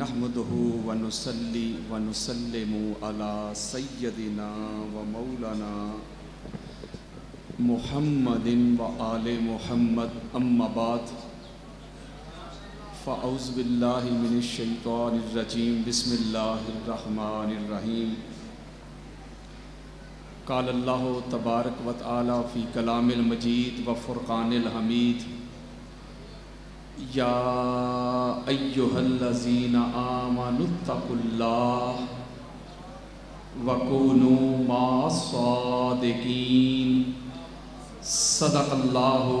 नहमदहू वनसली वनसलम अला सैदिना व मौलाना मुहम्मदिन व आल मुहम्मद अम्माबाद फ़ाउज़बिल्लिमिनशैतरजीम बसमीम काल अल्लाह तबारक व ताली फ़ी कलामिल मजीद व फ़ुरक़ानिल हमीद या अय्युहल्लज़ीना आमनुत्तकुल्लाह वकूनू मास्सादिकीन। सदक़ल्लाहु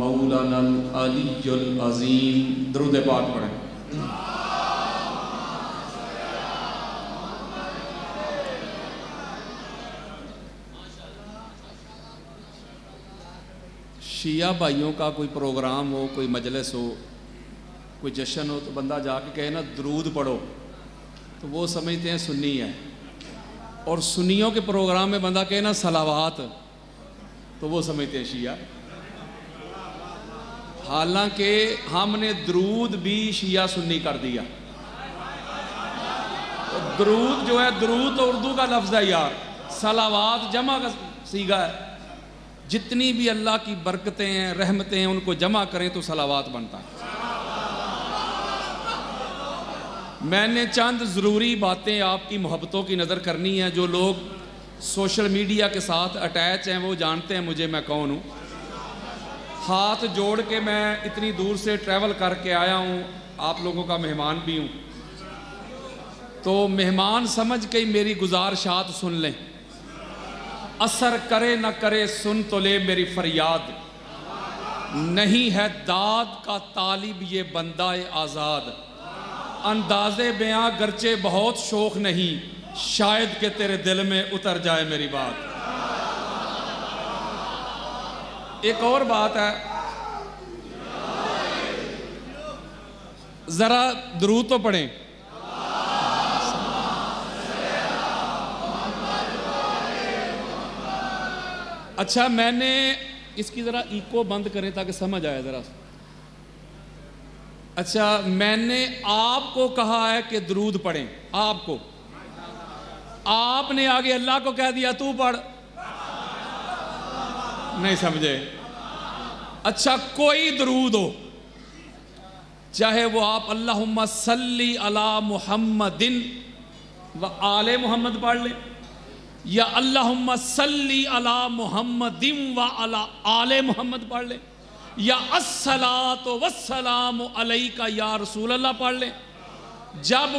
मौलाना अलीयुल अज़ीम। दरूद पाक पढ़ें। शिया भाइयों का कोई प्रोग्राम हो, कोई मजलिस हो, कोई जश्न हो तो बंदा जाके कहे ना, दरूद पढ़ो। तो वो समझते हैं सुन्नी है। और सुन्नियों के प्रोग्राम में बंदा कहे ना, सलावात। तो वो समझते हैं शिया। हालाँकि हमने दरूद भी शिया सुन्नी कर दिया। तो दरूद जो है, दरूद तो उर्दू का लफ्ज़ है यार। सलावात जमा का सीगा है। जितनी भी अल्लाह की बरकतें हैं, रहमतें हैं, उनको जमा करें तो सलावात बनता है। मैंने चंद ज़रूरी बातें आपकी मोहब्बतों की नज़र करनी है, जो लोग सोशल मीडिया के साथ अटैच हैं, वो जानते हैं मुझे, मैं कौन हूँ। हाथ जोड़ के मैं इतनी दूर से ट्रैवल करके आया हूँ, आप लोगों का मेहमान भी हूँ। तो मेहमान समझ के ही मेरी गुजारशात सुन लें। असर करे न करे, सुन तो ले मेरी फरियाद। नहीं है दाद का तालिब ये बंदा आज़ाद। अंदाजे बयां गर्चे बहुत शौक नहीं, शायद के तेरे दिल में उतर जाए मेरी बात। एक और बात है। जरा दरूद तो पढ़ें। अच्छा मैंने इसकी ज़रा इको बंद करें ताकि समझ आए ज़रा। अच्छा मैंने आपको कहा है कि दरूद पढ़ें। आपको। आपने आगे अल्लाह को कह दिया, तू पढ़। नहीं समझे। अच्छा कोई दरूद हो, चाहे वो आप अल्लाह सल्ली अला मुहम्मदिन व आले मोहम्मद पढ़ लें। या अल्लाह सल्ली अला मुहम्मदिम व अला आल मोहम्मद पढ़ लें। या अस्सलात वस्सलाम अलैका या रसूल अल्लाह पढ़ लें। जब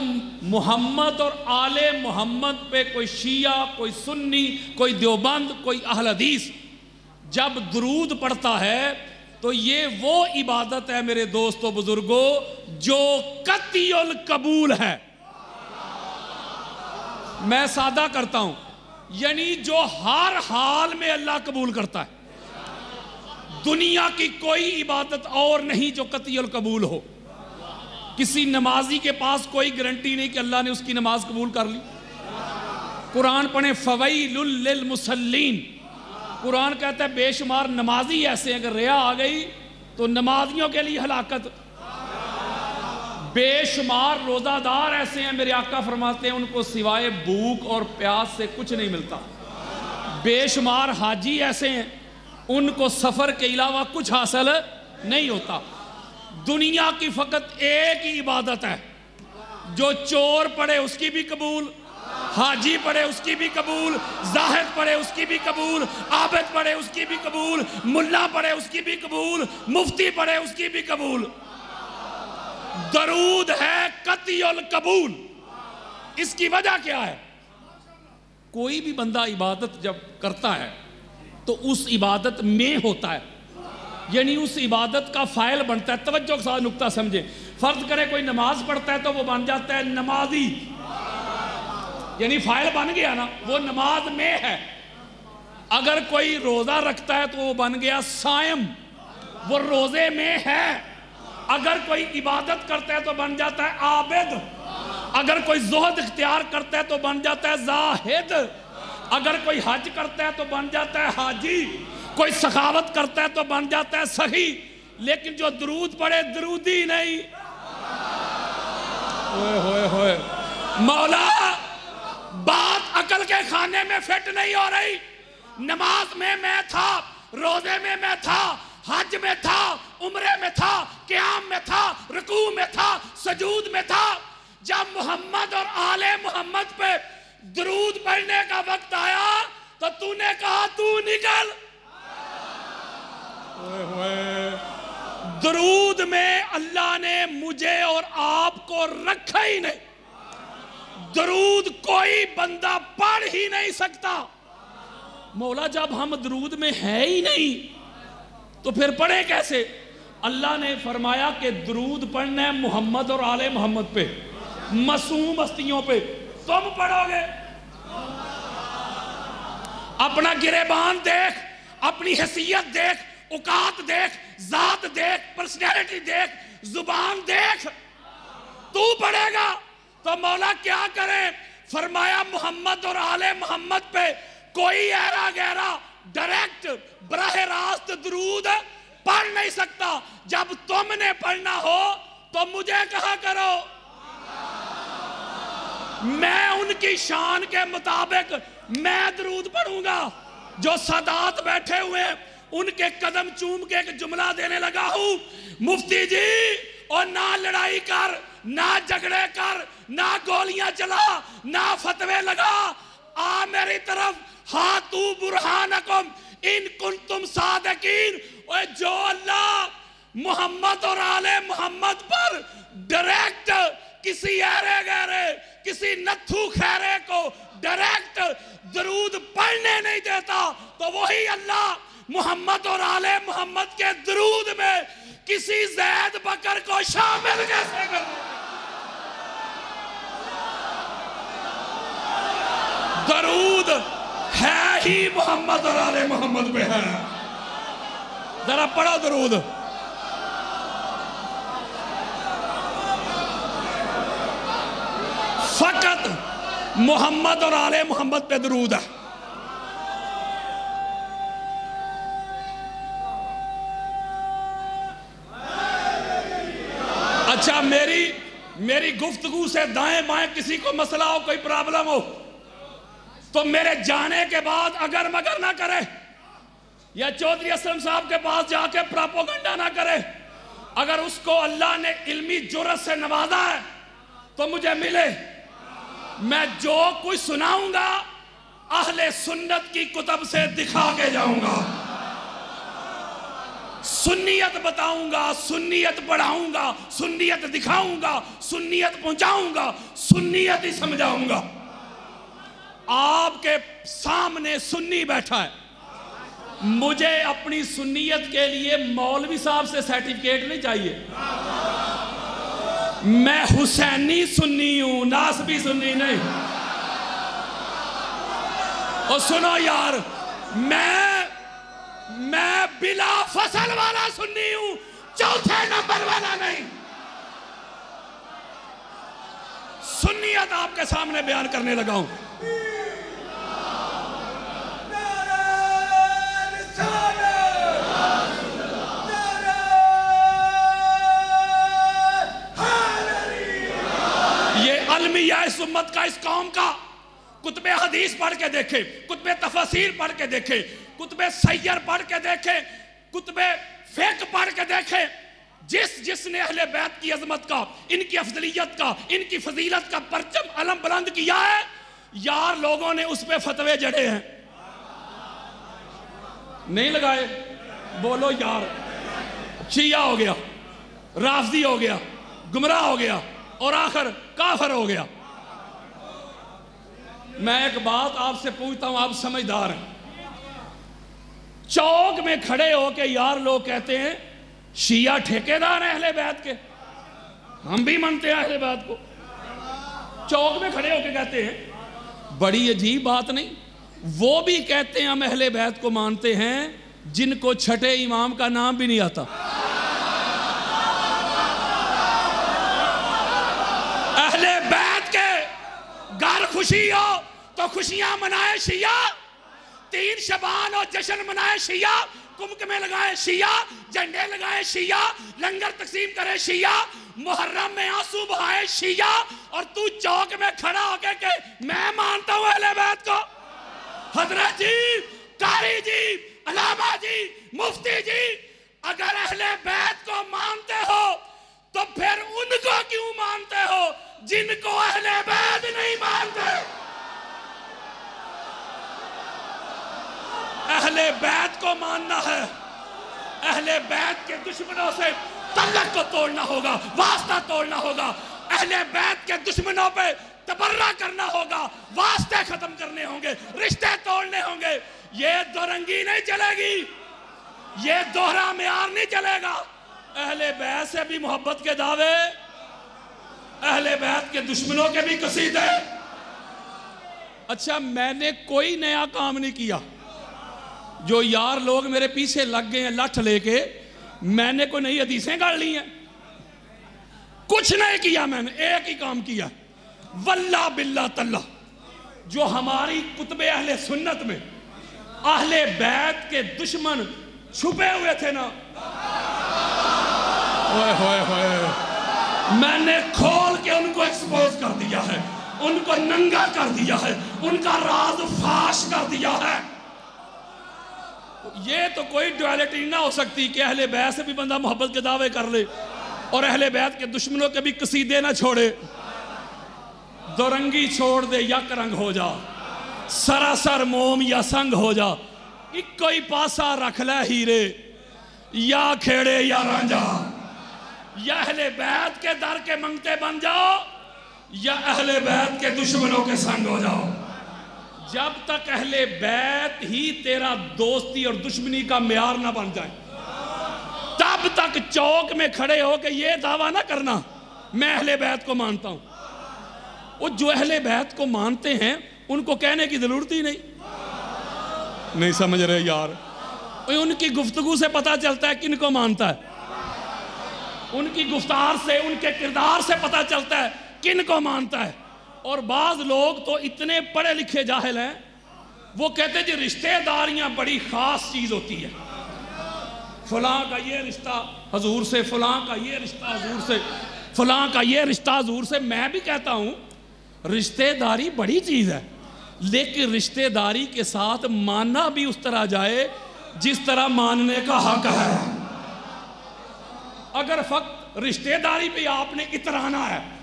मोहम्मद और आले मोहम्मद पे कोई शिया, कोई सुन्नी, कोई देवबंद, कोई अहल हदीस जब दरूद पढ़ता है तो ये वो इबादत है मेरे दोस्तों, बुज़ुर्गों, जो कतियुल कबूल है। मैं सादा करता हूँ। यानी जो हर हाल में अल्लाह कबूल करता है। दुनिया की कोई इबादत और नहीं जो कतियुल कबूल हो। किसी नमाजी के पास कोई गारंटी नहीं कि अल्लाह ने उसकी नमाज़ कबूल कर ली। कुरान पढ़े फवईलुल मुसल्लीन। कुरान कहता है, बेशुमार नमाजी ऐसे अगर रिया आ गई तो नमाजियों के लिए हलाकत। बेशुमार रोज़ादार ऐसे हैं, मेरे आका फरमाते हैं, उनको सिवाय भूख और प्यास से कुछ नहीं मिलता। बेशुमार हाजी ऐसे हैं, उनको सफ़र के अलावा कुछ हासिल नहीं होता। दुनिया की फ़कत एक ही इबादत है, जो चोर पड़े उसकी भी कबूल, हाजी पढ़े उसकी भी कबूल, जाहिद पढ़े उसकी भी कबूल, आबिद पढ़े उसकी भी कबूल, मुल्ला पढ़े उसकी भी कबूल, मुफ्ती पढ़े उसकी भी कबूल। दरूद है कतियुल कबूल। इसकी वजह क्या है? कोई भी बंदा इबादत जब करता है तो उस इबादत में होता है। यानी उस इबादत का फ़ाइल बनता है। तवज्जो के साथ नुकता समझे। फ़र्ज़ करे कोई नमाज़ पढ़ता है तो वो बन जाता है नमाजी। यानी फ़ाइल बन गया ना, वो नमाज़ में है। अगर कोई रोजा रखता है तो वो बन गया सायम। वो रोज़े में है। अगर कोई इबादत करता है तो बन जाता है आबिद। अगर कोई जोहद इख्तियार करता है तो बन जाता है जाहिद। अगर कोई हज करता है तो बन जाता है हाजी। कोई सखावत करता है तो बन जाता है सही लेकिन जो दरूद पड़े दरूदी नहीं। ओए होए होए मौला, बात अकल के खाने में फिट नहीं हो रही। नमाज़ में मैं था, रोज़े में मैं था। हज में था उम्रे में था क्याम में था रकू में था सजूद में था। जब मोहम्मद और आले मोहम्मद पे दरूद पढ़ने का वक्त आया तो तूने कहा तू निकल। दरूद में अल्लाह ने मुझे और आपको रखा ही नहीं। दरूद कोई बंदा पढ़ ही नहीं सकता। मौला जब हम दरूद में है ही नहीं तो फिर पढ़े कैसे? अल्लाह ने फरमाया कि दरूद पढ़ना है मोहम्मद और आले मोहम्मद पे, मासूम हस्तियों पे। तुम पढ़ोगे? अपना गिरेबान देख, अपनी हैसियत देख, औकात देख, जात देख पर्सनैलिटी देख, ज़ुबान देख। तू पढ़ेगा। तो मौला क्या करे? फरमाया मोहम्मद और आले मोहम्मद पे कोई ऐरा गहरा डायरेक्ट बराह रास्त दरूद पढ़ नहीं सकता। जब तुमने पढ़ना हो तो मुझे कहा करो। मैं उनकी शान के मुताबिक मैं दरूद पढ़ूँगा। जो सदात बैठे हुए उनके कदम चूम के एक जुमला देने लगा हूँ। मुफ्ती जी, और ना लड़ाई कर, ना झगड़े कर, ना गोलियाँ चला, ना फतवे लगा। आ मेरी तरफ़ हा तू बुरहानकुम, इन कुन तुम सादकीन, ओए जो अल्लाह मोहम्मद और आले मोहम्मद पर डायरेक्ट किसी ऐरे गहरे किसी नथु खैरे को डायरेक्ट दरूद पढ़ने नहीं देता तो वही अल्लाह मोहम्मद और आले मोहम्मद के दरूद में किसी जैद बकर को शामिल कैसे कर दरूद है ही मोहम्मद और आले मोहम्मद पे है। जरा पढ़ो दरूद। फकत मोहम्मद और आले मोहम्मद पे दरूद है। अच्छा मेरी मेरी गुफ्तगु से दाएँ बाएँ किसी को मसला हो, कोई प्रॉब्लम हो? तो मेरे जाने के बाद अगर मगर ना करे, या चौधरी असलम साहब के पास जाके प्रापोगंडा ना करे, अगर उसको अल्लाह ने इल्मी जुरत से नवाजा है तो मुझे मिले। मैं जो कुछ सुनाऊँगा, अहले सुन्नत की कुतब से दिखा के जाऊँगा। सुन्नियत बताऊँगा, सुन्नियत पढ़ाऊँगा, सुन्नियत दिखाऊँगा, सुन्नियत पहुंचाऊँगा, सुन्नियत ही समझाऊँगा। आपके सामने सुन्नी बैठा है। मुझे अपनी सुन्नियत के लिए मौलवी साहब से सर्टिफिकेट नहीं चाहिए। मैं हुसैनी सुन्नी हूँ, नासबी सुन्नी नहीं। और सुनो यार, मैं मैं बिला फ़सल वाला सुन्नी हूँ, चौथे नंबर वाला नहीं। सुन्नियत आपके सामने बयान करने लगा हूँ। इस उम्मत का, इस कौम का। कुतबे हदीस पढ़ के देखे, कुतबे तफसीर पढ़ के देखे, कुतबे सैयर पढ़ के देखे, कुतबे फेक पढ़ के देखे। जिस, जिसने अहले बैत की अजमत का, इनकी अफजलियत का, इनकी फजीलत का परचम अलम बुलंद किया है यार लोगों ने उस पर फतवे जड़े हैं। नहीं लगाए? बोलो यार। शिया हो गया, राफजी हो गया, गुमराह हो गया और आखिर काफर हो गया। मैं एक बात आपसे पूछता हूँ, आप समझदार हैं। चौक में खड़े होके यार लोग कहते हैं, शिया ठेकेदार हैं अहले बैत के। हम भी मानते हैं अहले बैत को। चौक में खड़े होके कहते हैं बड़ी अजीब बात नहीं। वो भी कहते हैं, हम अहले बैत को मानते हैं, जिनको छठे इमाम का नाम भी नहीं आता। अहले बैत के घर खुशी हो तो खुशियाँ मनाए शिया, तीन शबान और जश्न मनाए शिया कुंभ में लगाए शिया, झंडे लगाए शिया, लंगर तकसीम करे शिया, मुहर्रम में आँसू बहाए शिया, और तू चौक में खड़ा होके के मैं मानता हूँ अहले बैत को। हज़रत जी, कारी जी, अलामा जी, मुफ्ती जी, अगर अहले बैत को मानते हो तो फिर उनको क्यों मानते हो? जिनको अहले बैत नहीं मानते। अहले बैत को मानना है। अहले बैत के दुश्मनों से तल्लक को तोड़ना होगा, वास्ता तोड़ना होगा। अहले बैत के दुश्मनों पे तबर्रा करना होगा, वास्ते खत्म करने होंगे, रिश्ते तोड़ने होंगे। ये दोरंगी नहीं चलेगी, ये दोहरा म्यार नहीं चलेगा। अहले बैत से भी मोहब्बत के दावे, अहले बैत के दुश्मनों के भी कसीदे। अच्छा मैंने कोई नया काम नहीं किया। जो यार लोग मेरे पीछे लग गए हैं लठ लेके, मैंने कोई नई हदीसें गाड़ ली हैं। कुछ नहीं किया मैंने, एक ही काम किया। वल्ला बिल्ला तल्ला। जो हमारी कुतबे अहले सुन्नत में, अहले बैत के दुश्मन छुपे हुए थे ना। ओए, होए होए। मैंने खोल के उनको एक्सपोज कर दिया है, उनको नंगा कर दिया है, उनका राज फाश कर दिया है। ये तो कोई डुअलिटी ना हो सकती कि अहले बैत से भी बंदा मोहब्बत के दावे कर ले और अहले बैत के दुश्मनों के भी कसीदे ना छोड़े। दोरंगी छोड़ दे या करंग हो जा। सरासर मोम या संग हो जा। इको पासा रख ले हीरे, या खेड़े या रांझा। या अहले बैत के दर के मंगते बन जाओ, या अहले बैत के दुश्मनों के संग हो जाओ। जब तक अहले बैत ही तेरा दोस्ती और दुश्मनी का म्यार ना बन जाए। तब तक चौक में खड़े हो के ये दावा ना करना मैं अहले बैत को मानता हूँ। वो जो अहले बैत को मानते हैं उनको कहने की ज़रूरत ही नहीं। नहीं समझ रहे यार। उनकी गुफ्तगु से पता चलता है किन को मानता है। उनकी गुफ्तार से उनके किरदार से पता चलता है किन को मानता है। और बाज लोग तो इतने पढ़े लिखे जाहिल हैं, वो कहते जी, रिश्तेदारियाँ बड़ी खास चीज़ होती है। फलां का ये रिश्ता हजूर से, फलां का ये रिश्ता हजूर से, फलां का ये रिश्ता हजूर से, मैं भी कहता हूँ, रिश्तेदारी बड़ी चीज़ है, लेकिन रिश्तेदारी के साथ मानना भी उस तरह जाए, जिस तरह मानने का हक है। अगर फक्त रिश्तेदारी पे आपने इतराना है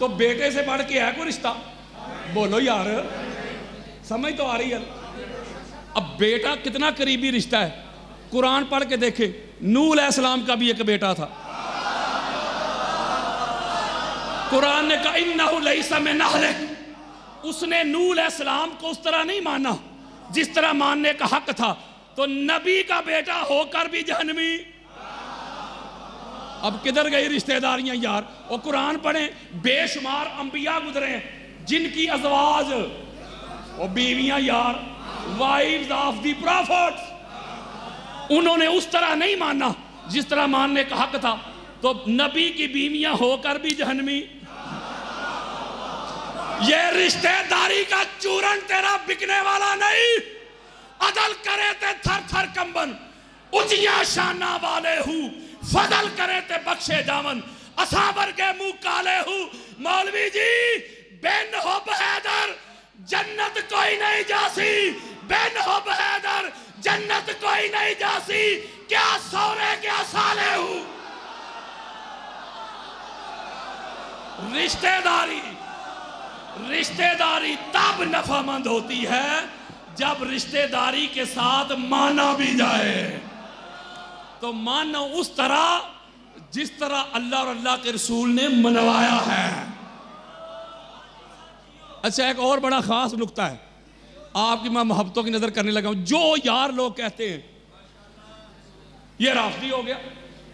तो बेटे से बढ़ के है कोई रिश्ता? बोलो यार समझ तो आ रही है। अब बेटा कितना करीबी रिश्ता है? कुरान पढ़ के देखे नूल इस्लाम का भी एक बेटा था। कुरान ने कहा इन नहलिक उसने नूल इस्लाम को उस तरह नहीं माना, जिस तरह मानने का हक था। तो नबी का बेटा होकर भी जहनवी अब किधर गई रिश्तेदारियाँ यार? और कुरान पढ़े, बेशुमार अंबिया गुजरे, जिनकी अजवाज, और बीवियाँ यार वाइफ ऑफ़ दी प्रॉफिट उन्होंने उस तरह नहीं माना जिस तरह मानने का हक था। तो नबी की बीवियाँ होकर भी जहनवी ये रिश्तेदारी का चूरन तेरा बिकने वाला नहीं। अदल करे थे थर थर कंबन। उजिया शाना वाले हूँ। फजल करे ते बख्शे जावन। असाबर के मुँह काले हूँ। मौलवी जी, बेन हो हैदर, जन्नत कोई नहीं जासी। बेन हो हैदर, जन्नत कोई नहीं जासी। क्या सौरे, क्या साले हूँ। रिश्तेदारी रिश्तेदारी तब नफामंद होती है जब रिश्तेदारी के साथ माना भी जाए। तो मानो उस तरह, जिस तरह अल्लाह और अल्लाह के रसूल ने मनवाया है। अच्छा एक और बड़ा खास नुकता है। आपकी मैं मोहब्बतों की नज़र करने लगा जो यार लोग कहते हैं, ये राफी हो गया,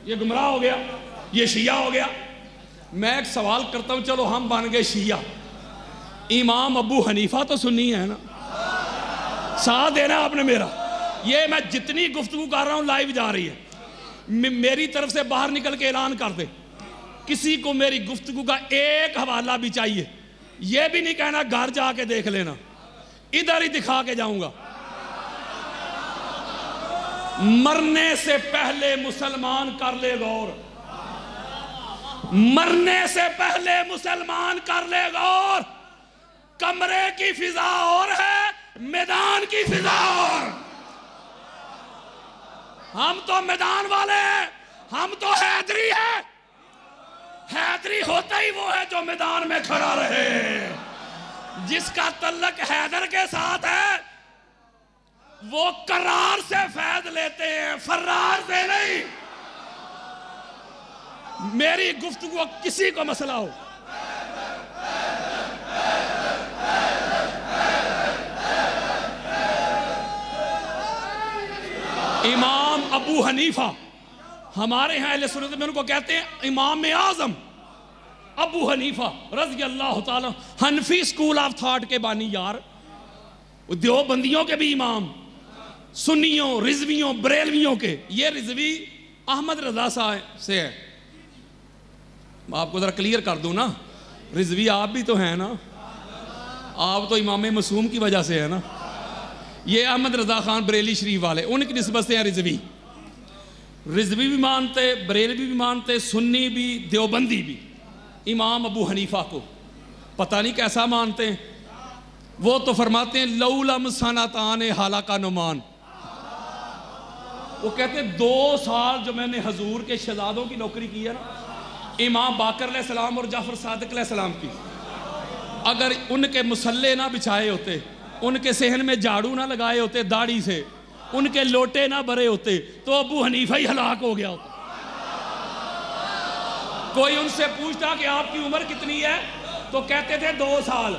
ये गुमराह हो गया, ये शिया हो गया। मैं एक सवाल करता हूँ, चलो हम बन गए शिया। इमाम अबू हनीफा तो सुनी है ना? साथ देना आपने मेरा। ये मैं जितनी गुफ्तगु कर रहा हूँ लाइव जा रही है। मेरी तरफ़ से बाहर निकल के ऐलान कर दे। किसी को मेरी गुफ्तगु का एक हवाला भी चाहिए। यह भी नहीं कहना, घर जाके देख लेना। इधर ही दिखा के जाऊँगा। मरने से पहले मुसलमान कर ले गौर। मरने से पहले मुसलमान कर ले गौर। कमरे की फिजा और है, मैदान की फिजा और। हम तो मैदान वाले हैं। हम तो हैदरी है। हैदरी होता ही वो है जो मैदान में खड़ा रहे। जिसका तल्लक हैदर के साथ है, वो करार से फैद लेते हैं, फर्रार से नहीं। मेरी गुफ्तगु किसी को मसला हो। इमाम अबू हनीफा। हमारे यहाँ अहले सुन्नत में उनको कहते हैं, इमाम आज़म अबू हनीफा रज़ी अल्लाह हनफी स्कूल ऑफ़ थॉट के बानी यार। देवबंदियों के भी इमाम। सुन्नियों, रिजवियों, बरेलवियों के। ये रिजवी अहमद रजा साहब से है। मैं आपको ज़रा क्लियर कर दूँ ना? रिजवी आप भी तो हैं ना? आप तो इमाम मसूम की वजह से है ना? ये अहमद रजा खान बरेली शरीफ वाले, उनकी नस्बत से हैं रिजवी। रिजवी भी मानते बरेलवी भी मानते, सुन्नी भी, देवबंदी भी। इमाम अबू हनीफा को। पता नहीं कैसा मानते हैं। वो तो फरमाते हैं लऊलम सनातान हाला का नुमान। वो कहते दो साल जो मैंने हजूर के शहजादों की नौकरी की है ना, इमाम बाकर सलाम और जाफ़र सादक सलाम की। अगर उनके मुसल्ले ना बिछाए होते, उनके सहन में झाड़ू ना लगाए होते दाढ़ी से उनके लोटे ना भरे होते तो अबू हनीफा ही हलाक हो गया होता। कोई उनसे पूछता कि आपकी उम्र कितनी है? तो कहते थे दो साल।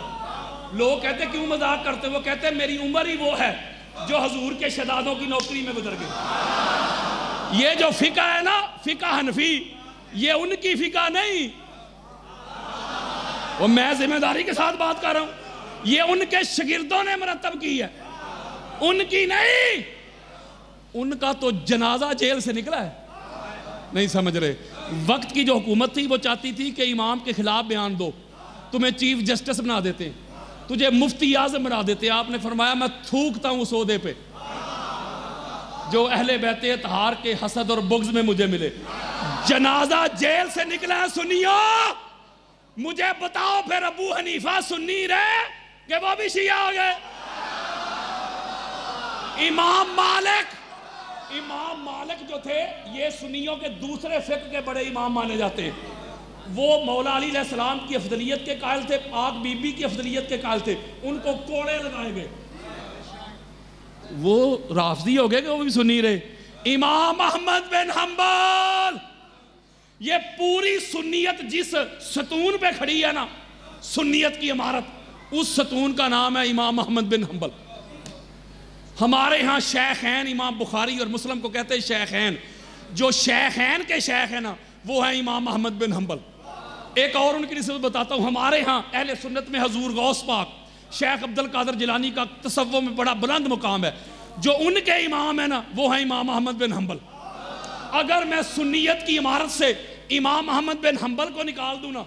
लोग कहते, क्यों मज़ाक करते वो कहते, मेरी उम्र ही वो है जो हजूर के शदादों की नौकरी में गुजर गई। ये जो फिका है ना, फिका हनफी, ये उनकी फिका नहीं। वो मैं ज़िम्मेदारी के साथ बात कर रहा हूँ, ये उनके शगिर्दों ने मरतब की है। उनकी नहीं। उनका तो जनाजा जेल से निकला है। नहीं समझ रहे। वक्त की जो हुकूमत थी, वो चाहती थी कि इमाम के खिलाफ बयान दो। तुम्हें चीफ जस्टिस बना देते, तुझे मुफ्ती आज़म बना देते। आपने फरमाया, मैं थूकता हूँ उस पे। जो अहले बहते तहार के हसद और बुग्ज में मुझे मिले। जनाजा जेल से निकला सुनियो। मुझे बताओ, फिर अबू हनीफा सुन्नी रहे कि वो भी शिया हो गए। इमाम मालिक इमाम मालिक जो थे, ये सुनियों के दूसरे फ़िक्र के बड़े इमाम माने जाते हैं। वो मौला अली सलाम की अफदलियत के कायल थे, पाक बीबी की अफदलियत के कायल थे, उनको कोड़े लगाए गए। वो राफजी हो गए कि वो भी सुनी रहे? इमाम अहमद बिन हम्बल ये पूरी सुन्नियत जिस सतून पे खड़ी है ना, सुन्नियत की इमारत, उस सतून का नाम है इमाम अहमद बिन हम्बल हमारे यहाँ शेख हैं इमाम बुखारी और मुस्लिम को कहते हैं शेखैन जो शेखैन के शेख हैं ना, वो है इमाम अहमद बिन हम्बल एक और उनकी नस्बत बताता हूँ, हमारे यहाँ अहल सुन्नत में हजूर गौस पाक, शेख अब्दुल कादर जिलानी का तसव्वो में बड़ा बुलंद मुकाम है। जो उनके इमाम है ना, वो है इमाम अहमद बिन हम्बल अगर मैं सुन्नीत की इमारत से इमाम अहमद बिन हम्बल को निकाल दूँ ना,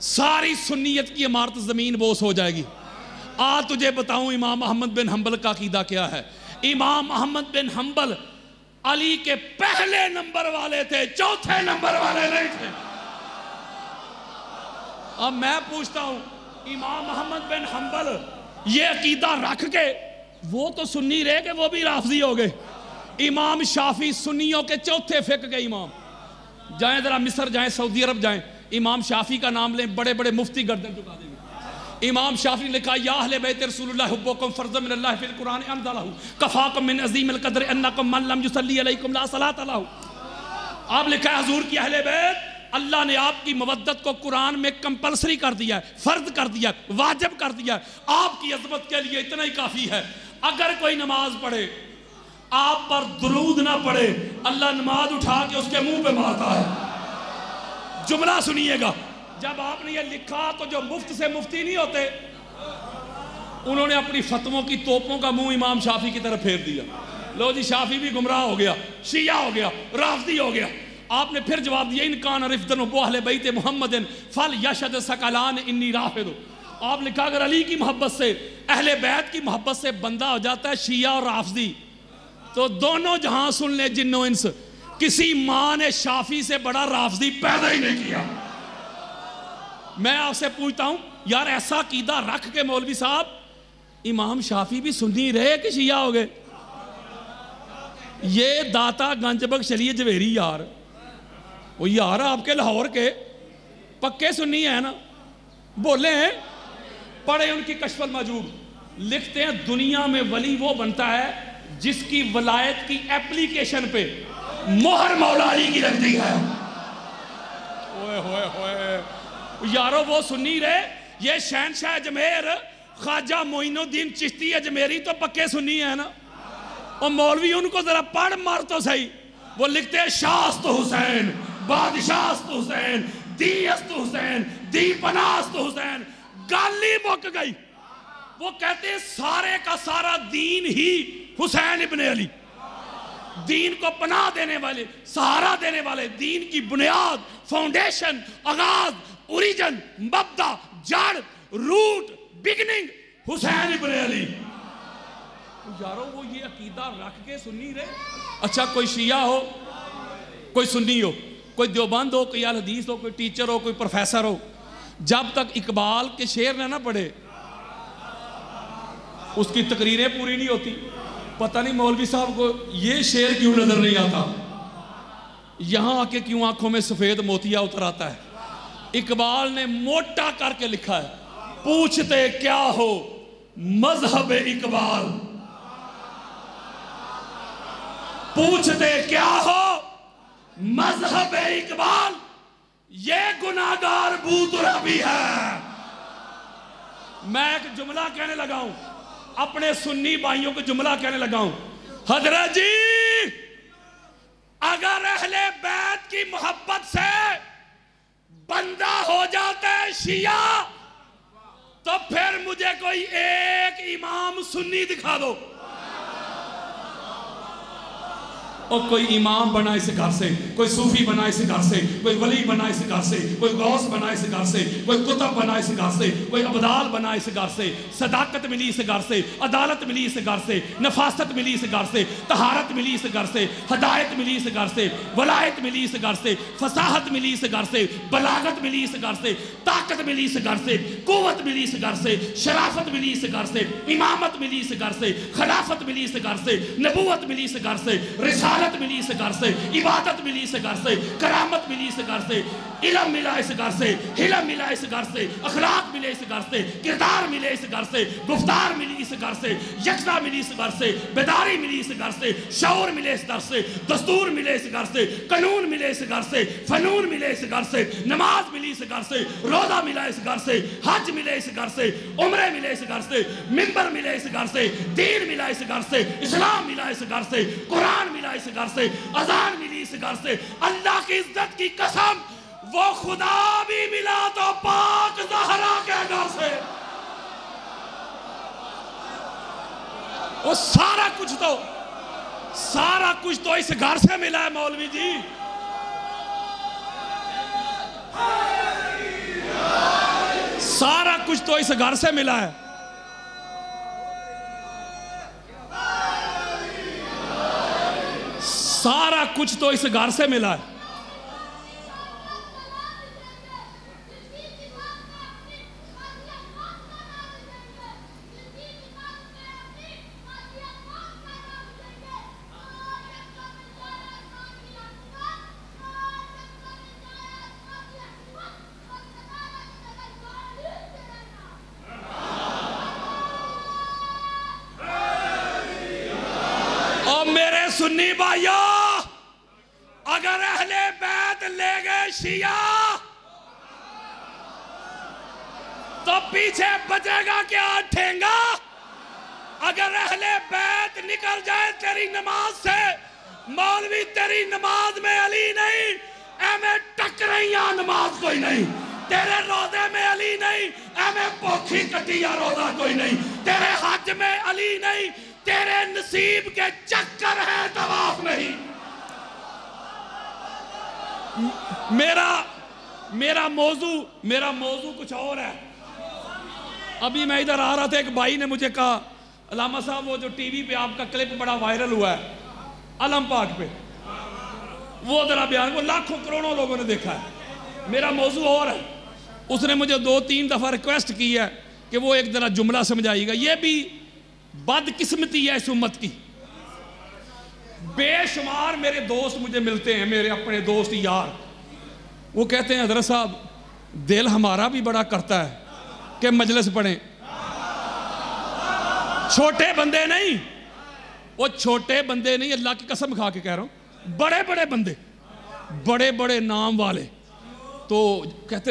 सारी सुन्नीत की इमारत ज़मीन बोस हो जाएगी। आ तुझे बताऊँ, इमाम अहमद बिन हम्बल का कीदा क्या है? इमाम अहमद बिन हम्बल अली के पहले नंबर वाले थे, चौथे नंबर वाले नहीं थे। अब मैं पूछता हूँ, इमाम अहमद बिन हम्बल ये अकीदा रख के, वो तो सुन्नी रहे कि वो भी राफजी हो गए। इमाम शाफी सुन्नियों के चौथे फिक गए, इमाम। जाए जरा मिस्र, जाए सऊदी अरब, जाए। इमाम शाफी का नाम लें बड़े बड़े मुफ्ती गर्दन चुका देंगे। इमाम शाफी ने लिखा या अहले बैत रसूलुल्लाह फ़र्ज़ मिन अल्लाह फिल कुरान अनज़लहु कफाकुम मिन अजीम अल कद्र अन्नकुम मन लम युसल्ली अलैकुम ला सलात लहु। आप लिखा है हजूर की अहले बैत, अल्लाह ने आपकी मवद्दत को कुरान में कंपलसरी कर दिया है फर्द कर दिया वाजिब कर दिया आपकी अजमत के लिए इतना ही काफ़ी है। अगर कोई नमाज़ पढ़े, आप पर दरूद ना पढ़े अल्लाह नमाज़ उठा के उसके मुँह पे मारता है। जुमला सुनिएगा जब आपने ये लिखा तो जो मुफ़्त से मुफ्ती नहीं होते, उन्होंने अपनी फतवों की तोपों का मुँह इमाम शाफी की तरफ़ फेर दिया। लो जी, शाफी भी गुमराह हो गया, शिया हो गया, राफदी हो गया। आपने फिर जवाब दिया, इनकान रिफ्तन बोहल बैत मोहम्मद फल यशद सकलान इन्नी राफिद। आप लिखा, अगर अली की मोहब्बत से, अहले बैत की मोहब्बत से बंदा हो जाता है शिया और राफजी तो दोनों जहाँ सुन ले जिन्नो इंस, किसी माँ ने शाफी से बड़ा राफजी पैदा ही नहीं किया। मैं आपसे पूछता हूँ, यार ऐसा कीदा रख के मौलवी साहब, इमाम शाफी भी सुन्नी रहे कि शिया हो गए? ये दाता गंजबक चलिए जवेरी यार। वो यार आपके लाहौर के पक्के सुन्नी है ना? बोले हैं, पढ़े उनकी कशफल मौजूद लिखते हैं, दुनिया में वली वो बनता है जिसकी वलायत की एप्लीकेशन पे मोहर मौलाली की लगती है। ओए, होए होए। यारो, वो सुन्नी रहे ये शहनशाह अजमेर, ख्वाजा मोइनुद्दीन चिश्ती अजमेरी तो पक्के सुन्नी है ना? और मौलवी उनको जरा पढ़, मार तो सही। वो लिखते हैं, शास्त हुसैन, बादशास्त हुसैन दीस्त हुसैन दी पनास्त हुसैन। गाली मुक गई। वो कहते हैं, सारे का सारा दीन ही हुसैन इब्ने अली। दीन को पनाह देने वाले, सहारा देने वाले, दीन की बुनियाद फाउंडेशन आगाज़ ओरिजन मबदा जड़ रूट बिगनिंग हुसैन इब्ने अली यारो, वो ये अकीदा रख के सुन्नी रहे। अच्छा कोई शिया हो, कोई सुन्नी हो, कोई देवबंद हो, कोई अल हदीस हो, कोई टीचर हो, कोई प्रोफेसर हो, जब तक इकबाल के शेर ना ना पढ़े, उसकी तकरीरें पूरी नहीं होती। पता नहीं मौलवी साहब को ये शेर क्यों नज़र नहीं आता? यहाँ आके क्यों आँखों में सफ़ेद मोतिया उतर आता है? इकबाल ने मोटा करके लिखा है, पूछते क्या हो? मज़हब इकबाल। पूछते क्या हो? मज़हब इकबाल। ये गुनागार भी है। मैं एक जुमला कहने लगा हूँ, अपने सुन्नी भाइयों को जुमला कहने लगा हूँ हज़रत जी, अगर अहले बैत की मोहब्बत से बंदा हो जाते है शिया तो फिर मुझे कोई एक इमाम सुन्नी दिखा दो। और कोई इमाम बना इस घर से कोई सूफी बना इस घर से कोई वली बना इस घर से कोई गौस बना इस घर से कोई कुतब बना इस घर से कोई अबदाल बना इस घर से सदाकत मिली इस घर से अदालत मिली इस घर से नफासत मिली इस घर से तहारत मिली इस घर से हदायत मिली इस घर से वलायत मिली इस घर से फसाहत मिली इस घर से बलागत मिली इस घर से ताकत मिली इस घर से कुत मिली इस घर से शराफत मिली इस घर से इमामत मिली इस घर से खिलाफत मिली इस घर से नबूत मिली इस घर से रिसाल रिसालत मिली इस घर से इबादत मिली इस घर से करामत मिली इस घर से इलम मिला इस घर से हिलम मिला इस घर से अखलाक मिले इस घर से किरदार मिले इस घर से गुफ्तार मिली इस घर से यकसा मिली इस घर से बेदारी मिली इस घर से शौर मिले इस घर से दस्तूर मिले इस घर से कानून मिले इस घर से फनून मिले इस घर से नमाज़ मिली इस घर से रोजा मिला इस घर से हज मिले इस घर से उम्र मिले इस घर से मिंबर मिले इस घर से दीन मिला इस घर से इस्लाम मिला इस घर से कुरान मिला इस घर से, अजान मिली इस घर से। अल्लाह की इज़्ज़त की कसम, वो खुदा भी मिला तो पाक जहरा के घर से। वो सारा कुछ तो सारा कुछ तो इस घर से मिला है, मौलवी जी। सारा कुछ तो इस घर से मिला है। सारा कुछ तो इस घर से मिला है। अभी मैं इधर आ रहा था, एक भाई ने मुझे कहा, अलामा साहब, वो जो टीवी पे आपका क्लिप बड़ा वायरल हुआ है, अलम पाक पे, वो जरा बयान वो लाखों करोड़ों लोगों ने देखा है। मेरा मौजू और है। उसने मुझे दो तीन दफ़ा रिक्वेस्ट की है कि वो एक ज़रा जुमला समझाइएगा। ये भी बदकिस्मती है इस उम्मत की। बेशुमार मेरे दोस्त मुझे मिलते हैं, मेरे अपने दोस्त यार। वो कहते हैं, हज़रत साहब, दिल हमारा भी बड़ा करता है। कि मजलिस पढ़ें। छोटे बंदे नहीं। वो छोटे बंदे नहीं, अल्लाह की कसम खा के कह रहा हूँ। बड़े बड़े बंदे। बड़े बड़े नाम वाले। तो कहते,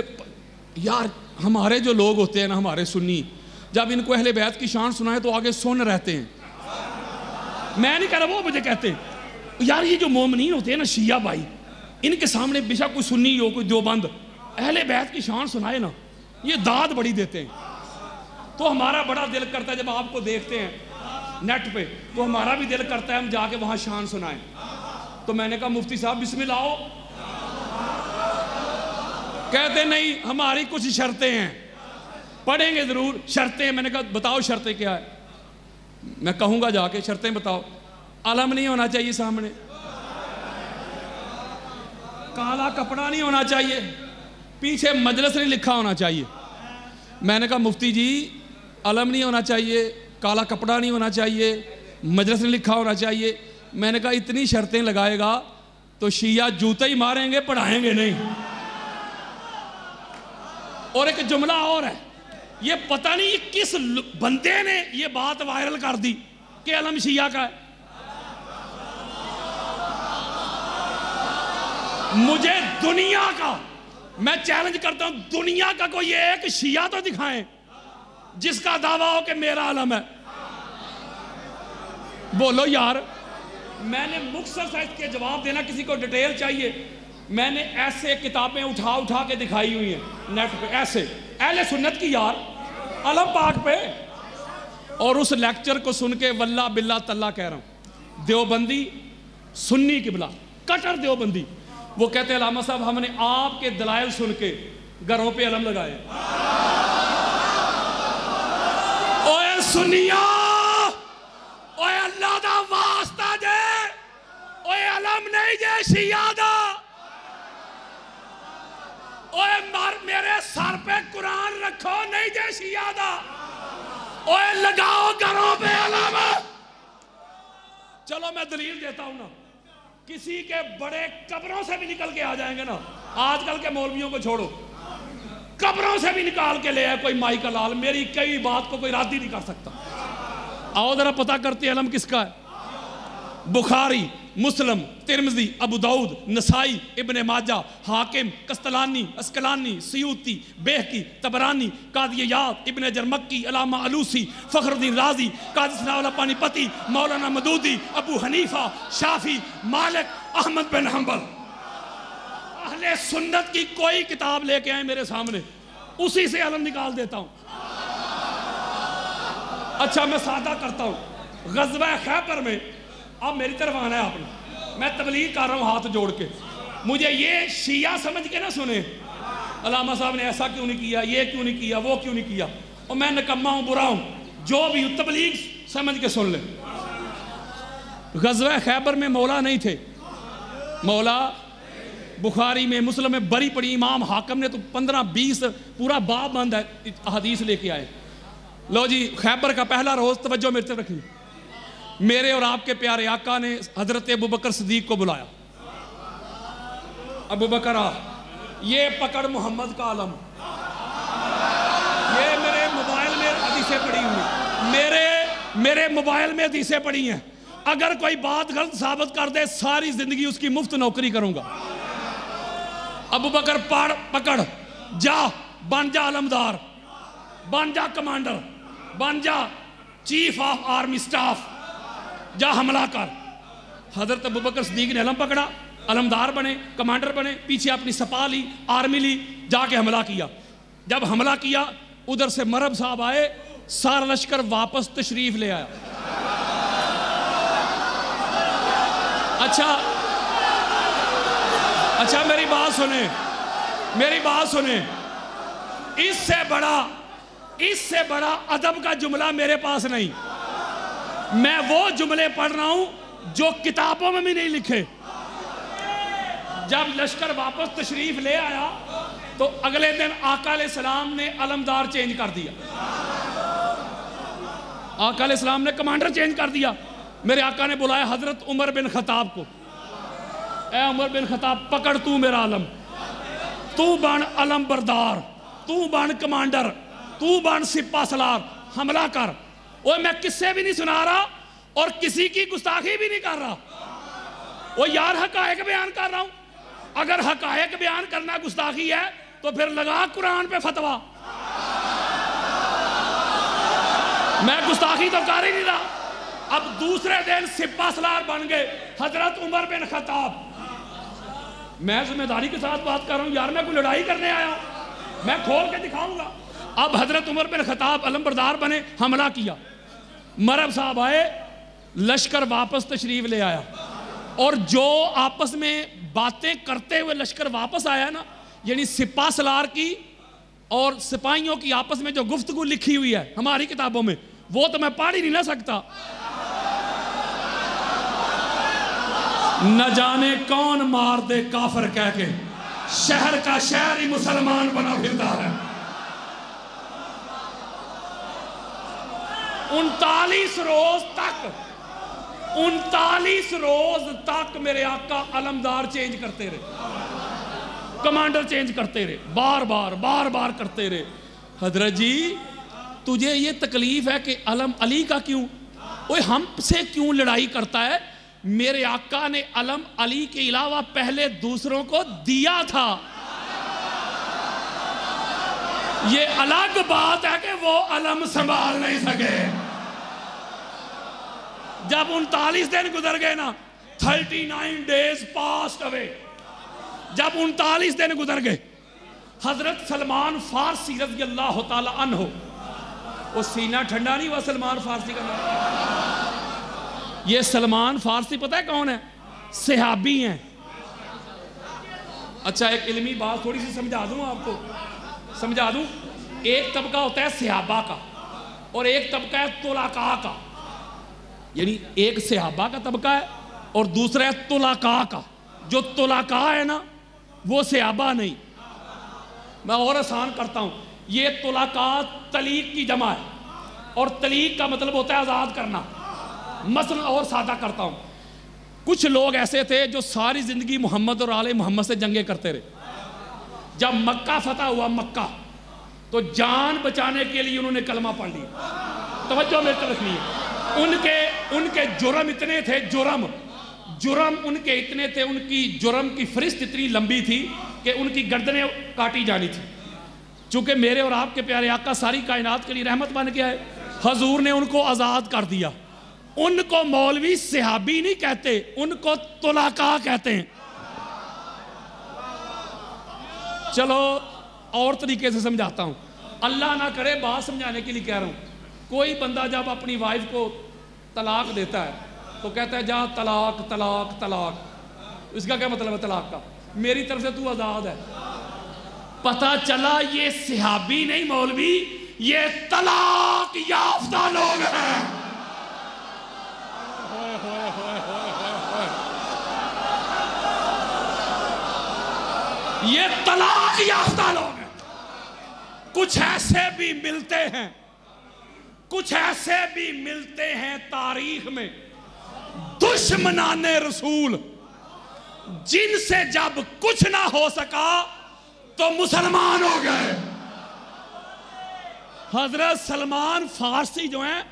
यार, हमारे जो लोग होते हैं ना, हमारे सुन्नी, जब इनको अहले बैत की शान सुनाए तो आगे सुन रहते हैं। मैं नहीं कह रहा, वो मुझे कहते यार, ये जो मोमनीन होते हैं ना, शिया भाई, इनके सामने बेशक कोई सुन्नी हो, कोई देवबंद अहले बैत की शान सुनाए ना ये दाद बड़ी देते हैं। तो हमारा बड़ा दिल करता है जब आपको देखते हैं नेट पे तो हमारा भी दिल करता है हम जाके वहाँ शान सुनाएँ। तो मैंने कहा, मुफ्ती साहब, बिस्मिल्लाह आओ। कहते, नहीं, हमारी कुछ शर्तें हैं। पढ़ेंगे ज़रूर, शर्तें मैंने कहा, बताओ शर्तें क्या है? मैं कहूँगा जाके, शर्तें बताओ। अलम नहीं होना चाहिए सामने। काला कपड़ा नहीं होना चाहिए। पीछे मजलस नहीं लिखा होना चाहिए। मैंने कहा, मुफ्ती जी, अलम नहीं होना चाहिए, काला कपड़ा नहीं होना चाहिए, मजलस नहीं लिखा होना चाहिए। मैंने कहा, इतनी शर्तें लगाएगा तो शिया जूते ही मारेंगे, पढ़ाएँगे नहीं। और एक जुमला और है। ये पता नहीं किस बंदे ने ये बात वायरल कर दी कि अलम शिया का है। मुझे दुनिया का मैं चैलेंज करता हूँ, दुनिया का कोई एक शिया तो दिखाएँ, जिसका दावा हो कि मेरा आलम है। बोलो यार, मैंने मुख्तर साइज़ के जवाब देना, किसी को डिटेल चाहिए। मैंने ऐसे किताबें उठा उठा के दिखाई हुई हैं नेट पे, ऐसे। अहले सुन्नत की यार अलम पाक पे। और उस लेक्चर को सुन के वल्ला बिल्ला तल्ला कह रहा हूँ, देवबंदी, सुन्नी किबला, कटर देवबंदी। वो कहते लामा साहब, हमने आपके दलाइल सुन के घरों पे अलम लगाए ओए सुनिया, ओए अल्लाह दा वास्ता जे ओए अलम नहीं दा ओए मर, मेरे सर पे कुरान रखो, नहीं जे दा। ओए लगाओ घरों पे अलम। चलो, मैं दलील देता हूँ ना। किसी के बड़े कब्रों से भी निकल के आ जाएँगे ना। आजकल के मौलवियों को छोड़ो। कब्रों से भी निकाल के ले आए कोई माई का लाल। मेरी कई बात को कोई राधी नहीं कर सकता। आओ जरा पता करते अलम किसका है। बुखारी, मुस्लिम, तिरमजी, अबू दाऊद, नसाई, इबन माजा, हाकिम, कस्तलानी, अस्कलानी, सयूती, बेहकी, तबरानी कादियात इबन जरमक्की, अलामा अलूसी, फ़खरुद्दीन राज़ी कादिसनावला पानीपति, मौलाना मदूदी, अबू हनीफा, शाफी, मालिक, अहमद बिन हम्बल अहले सुन्नत की कोई किताब लेके आए मेरे सामने। उसी से अलम निकाल देता हूँ। अच्छा मैं सादा करता हूँ। गजबा खैबर में अब मेरी तरफ़ आना है आपने। मैं तबलीग कर रहा हूँ हाथ जोड़ के। मुझे ये शिया समझ के ना सुने। अलामा साहब ने ऐसा क्यों नहीं किया, ये क्यों नहीं किया, वो क्यों नहीं किया? और मैं नकम्मा हूँ, बुरा हूँ। जो भी हूँ, तबलीग समझ के सुन ले। गजवा खैबर में मौला नहीं थे। मौला बुखारी में, मुस्लिम में बड़ी पड़ी इमाम, हाकम ने तो पंद्रह बीस पूरा बाब बंद है, हदीस लेके आए। लो जी, खैबर का पहला रोज तवज्जो मेरे तरफ़ रखिए। मेरे और आपके प्यारे आका ने हज़रत अबू बकर सदीक को बुलाया। अबू बकर आ, ये पकड़ मोहम्मद का आलम। ये मेरे मोबाइल में हदीसें पड़ी हुई। मेरे मेरे मोबाइल में हदीसें पड़ी हैं। अगर कोई बात गलत साबित कर दे, सारी ज़िंदगी उसकी मुफ़्त नौकरी करूँगा। अबू बकर, पढ़, पकड़। जा, बन जा आलमदार। बन जा कमांडर। बन जा चीफ ऑफ़ आर्मी स्टाफ। जा हमला कर। हज़रत अबू बकर सदीक ने अलम पकड़ा अलमदार बने, कमांडर बने, पीछे अपनी सपा ली, आर्मी ली, जाके हमला किया। जब हमला किया, उधर से मरब साहब आए, सारा लश्कर वापस तशरीफ़ ले आया। अच्छा अच्छा मेरी बात सुने, मेरी बात सुने। इससे बड़ा इससे बड़ा अदब का जुमला मेरे पास नहीं। मैं वो जुमले पढ़ रहा हूँ जो किताबों में भी नहीं लिखे। जब लश्कर वापस तशरीफ़ ले आया तो अगले दिन आका सलाम ने अलमदार चेंज कर दिया। आका सलाम ने कमांडर चेंज कर दिया। मेरे आका ने बुलाया हज़रत उमर बिन खताब को। ए उमर बिन खताब, पकड़ तू मेरा अलम। तू बन अलम बरदार तू बन कमांडर, तू बन सिपा सलार हमला कर। वो मैं किससे भी नहीं सुना रहा और किसी की गुस्ताखी भी नहीं कर रहा। वो यार हकायक बयान कर रहा हूँ। अगर हकायक बयान करना गुस्ताखी है तो फिर लगा कुरान पे फतवा। मैं गुस्ताखी तो कर ही नहीं रहा। अब दूसरे दिन सिपा सलार बन गए, हज़रत उमर बिन खताब मैं ज़िम्मेदारी के साथ बात कर रहा हूँ, यार मैं कोई लड़ाई करने आया। मैं खोल के दिखाऊँगा। अब हज़रत उमर बिन खताब अलमबरदार बने, हमला किया। मरब साहब आए, लश्कर वापस तशरीफ़ ले आया। और जो आपस में बातें करते हुए लश्कर वापस आया ना, यानी सिपा सलार की और सिपाहियों की आपस में जो गुफ्तगु लिखी हुई है हमारी किताबों में, वो तो मैं पढ़ ही नहीं ना सकता। न जाने कौन मार दे काफर कह के, शहर का शहर ही मुसलमान बना फिरता है। उनतालीस रोज तक, उनतालीस रोज तक मेरे आका अलमदार चेंज करते रहे। कमांडर चेंज करते रहे। बार बार बार बार करते रहे। हज़रत जी, तुझे ये तकलीफ़ है कि अलम अली का क्यों? ओए हमसे क्यों लड़ाई करता है? मेरे आका ने अलम अली के अलावा पहले दूसरों को दिया था। ये अलग बात है कि वो अलम संभाल नहीं सके। जब उनतालीस दिन गुजर गए ना, thirty nine days passed away. जब उनतालीस दिन गुजर गए, हज़रत सलमान फारसी रज़ी अल्लाह तन हो वो सीना ठंडा नहीं हुआ सलमान फारसी का नाम? ये सलमान फारसी पता है कौन है? सिहाबी हैं। अच्छा एक इल्मी बात थोड़ी सी समझा दूँ आपको। समझा दूँ? एक तबका होता है सिहाबा का और एक तबका है तुलाका का। यानी एक सिहाबा का तबका है और दूसरा है तुलाका का। जो तुलाका है ना, वो सिहाबा नहीं। मैं और आसान करता हूँ। ये तुलाका तलीक की जमा है और तलीक का मतलब होता है आज़ाद करना। मसल और सादा करता हूँ। कुछ लोग ऐसे थे जो सारी ज़िंदगी मोहम्मद और आले मोहम्मद से जंगे करते रहे। जब मक्का फतह हुआ मक्का तो जान बचाने के लिए उन्होंने कलमा पढ़ लिया तवज्जो मेरे तरफ़ है। उनके उनके जुर्म इतने थे, जुर्म जुर्म उनके इतने थे, उनकी जुर्म की फरिस्त इतनी लंबी थी कि उनकी गर्दनें काटी जानी थी। चूँकि मेरे और आपके प्यारे आका सारी कायनात के लिए रहमत बन गया है, हजूर ने उनको आज़ाद कर दिया। उनको मौलवी सिहाबी नहीं कहते, उनको तुलाका कहते हैं। चलो, और तरीके से समझाता हूँ। अल्लाह ना करे, बात समझाने के लिए कह रहा हूँ। कोई बंदा जब अपनी वाइफ को तलाक देता है तो कहता है, जा, तलाक तलाक तलाक। इसका क्या मतलब है तलाक का? मेरी तरफ़ से तू आज़ाद है। पता चला, ये सिहाबी नहीं, मौलवी, ये तलाक याफ्ता लोग हैं। ये तलाक याफ्ता लोग हैं। कुछ ऐसे भी मिलते हैं, कुछ ऐसे भी मिलते हैं तारीख में, दुश्मनाने रसूल, जिनसे जब कुछ ना हो सका तो मुसलमान हो गए। हज़रत सलमान फारसी जो हैं,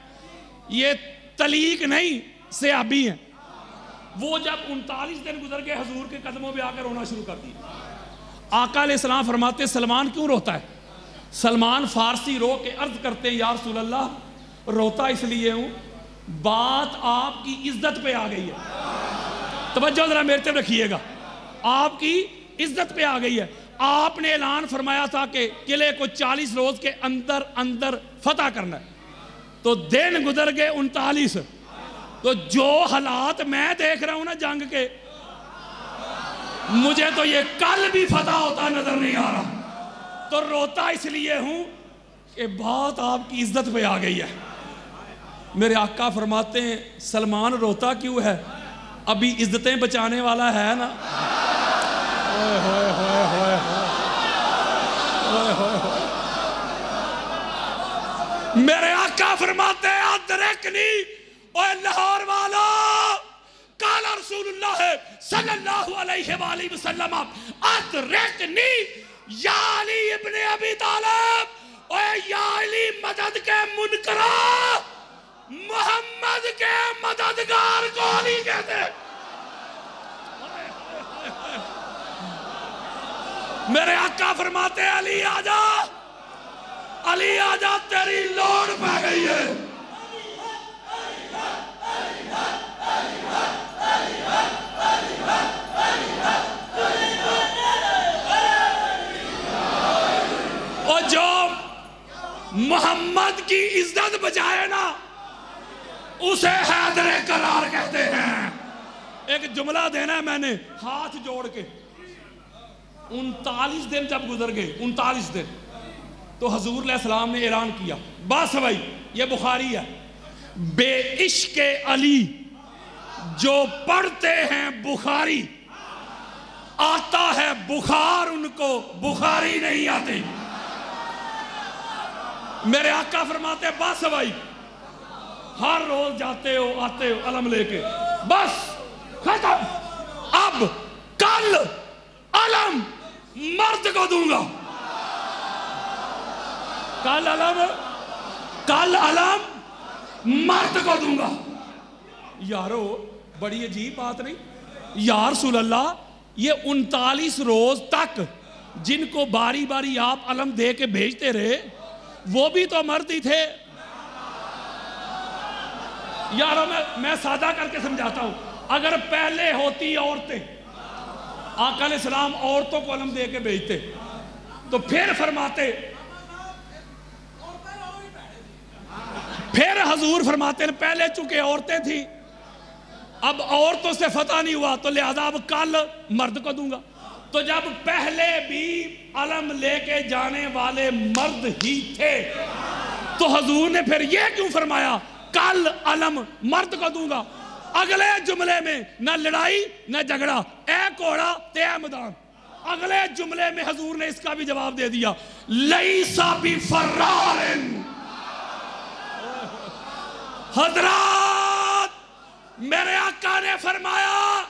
ये तलीक नहीं, से अभी हैं। वो जब उनतालीस दिन गुजर के हजूर के कदमों पे आकर रोना शुरू कर दिया आका सलाम फरमाते, सलमान क्यों रोता है? सलमान फारसी रो के अर्ज़ करते हैं यार सुल्लाह रोता इसलिए हूँ, बात आपकी इज़्ज़त पे आ गई है। तवज्जो जरा मेरे तरफ़ रखिएगा। आपकी इज़्ज़त पे आ गई है। आपने ऐलान फरमाया था कि किले को 40 रोज के अंदर अंदर फतह करना है। तो दिन गुजर गए उनतालीस। तो जो हालात मैं देख रहा हूँ ना जंग के मुझे तो ये कल भी फता होता नज़र नहीं आ रहा। तो रोता इसलिए हूँ कि बात आपकी इज़्ज़त पे आ गई है। मेरे आका फरमाते हैं, सलमान रोता क्यों है? अभी इज्जतें बचाने वाला है ना? मेरे आका फरमाते हैं लाहौर वाला! रसूलुल्लाह सल्लल्लाहु अलैहि वसल्लम अदरकनी या अली इब्ने अबी तालिब, ओए या अली मदद के मुनकरा, मोहम्मद के मददगार को अली कहते मेरे आका फरमाते अली आजा अली आजा, तेरी लोड़ पै गई है। और जो मोहम्मद की इज़्ज़त बचाए ना, उसे हैदर करार कहते हैं। एक जुमला देना है मैंने, हाथ जोड़ के। उनतालीस दिन जब गुजर गए, उनतालीस दिन तो हजूर सलाम ने ऐलान किया। बस भाई, ये बुखारी है। बे इश्क अली जो पढ़ते हैं बुखारी, आता है बुखार, उनको बुखारी नहीं आती। मेरे आका फरमाते बस भाई, हर रोज जाते हो, आते हो, अलम लेके, बस, खत्म। अब कल अलम, मर्द को दूँगा। कल अलम कल अलम, मर्द को दूँगा। यारो बड़ी अजीब बात नहीं। यार सुल्ला ये उनतालीस रोज तक जिनको बारी बारी आप अलम दे के भेजते रहे, वो भी तो मर्द ही थे। यारो, मैं मैं सादा करके समझाता हूँ, अगर पहले होती औरतें आकल इस्लाम औरतों को अलम दे के भेजते तो फिर फरमाते, फिर हजूर फरमाते पहले चुके औरतें थी। अब औरतों से फतह नहीं हुआ तो लिहाजा अब कल मर्द को दूँगा। तो जब पहले भी अलम लेके जाने वाले मर्द ही थे तो हजूर ने फिर यह क्यों फरमाया, कल अलम मर्द को दूँगा। अगले जुमले में न लड़ाई, न झगड़ा, ए कोड़ा ते मैदान। अगले जुमले में हजूर ने इसका भी जवाब दे दिया लई साबी फर्रारिन। हजरात मेरे आका ने फरमाया,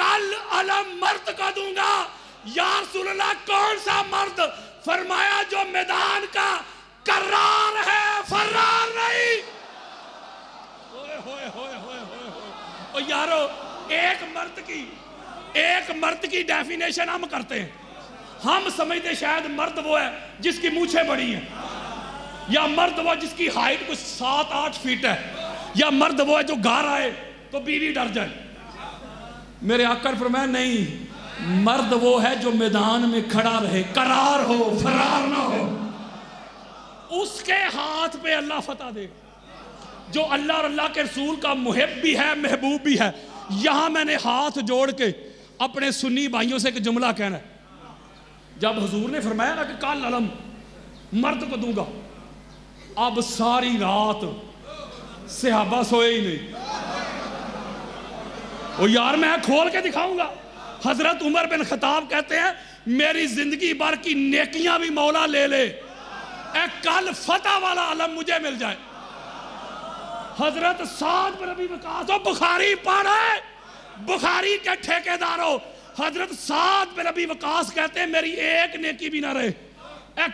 कल अलम मर्द को दूँगा। यार सुनला कौन सा मर्द? फरमाया, जो मैदान का करार है फर्रार नहीं। होए होए होए होए होए। यारो, एक मर्द की, एक मर्द की डेफिनेशन हम करते हैं। हम समझते शायद मर्द वो है, जिसकी मूछें बड़ी हैं। या मर्द वो जिसकी हाइट कुछ सात, आठ फीट है। या मर्द वो है जो घर आए तो बीवी डर जाए। मेरे आकर फरमाया नहीं, मर्द वो है जो मैदान में खड़ा रहे, करार हो, फरार ना हो। उसके हाथ पे अल्लाह फतेह देगा जो अल्लाह और अल्लाह के रसूल का मुहिब भी है, महबूब भी है, यहाँ मैंने हाथ जोड़ के अपने सुन्नी भाइयों से एक जुमला कहना है। जब हजूर ने फरमाया ना कि कल अलम, मर्द को दूँगा। अब सारी रात सिहाबा सोए ही नहीं। और यार मैं खोल के दिखाऊँगा। हज़रत उमर बिन खताब कहते हैं, मेरी ज़िंदगी भर की नेकियाँ भी मौला ले ले। कल फतेह वाला अलम मुझे मिल जाए। हज़रत साद अबी वकास बुखारी पढ़े बुखारी के ठेकेदारों हज़रत साद अबी वकास कहते हैं, मेरी एक नेकी भी ना रहे।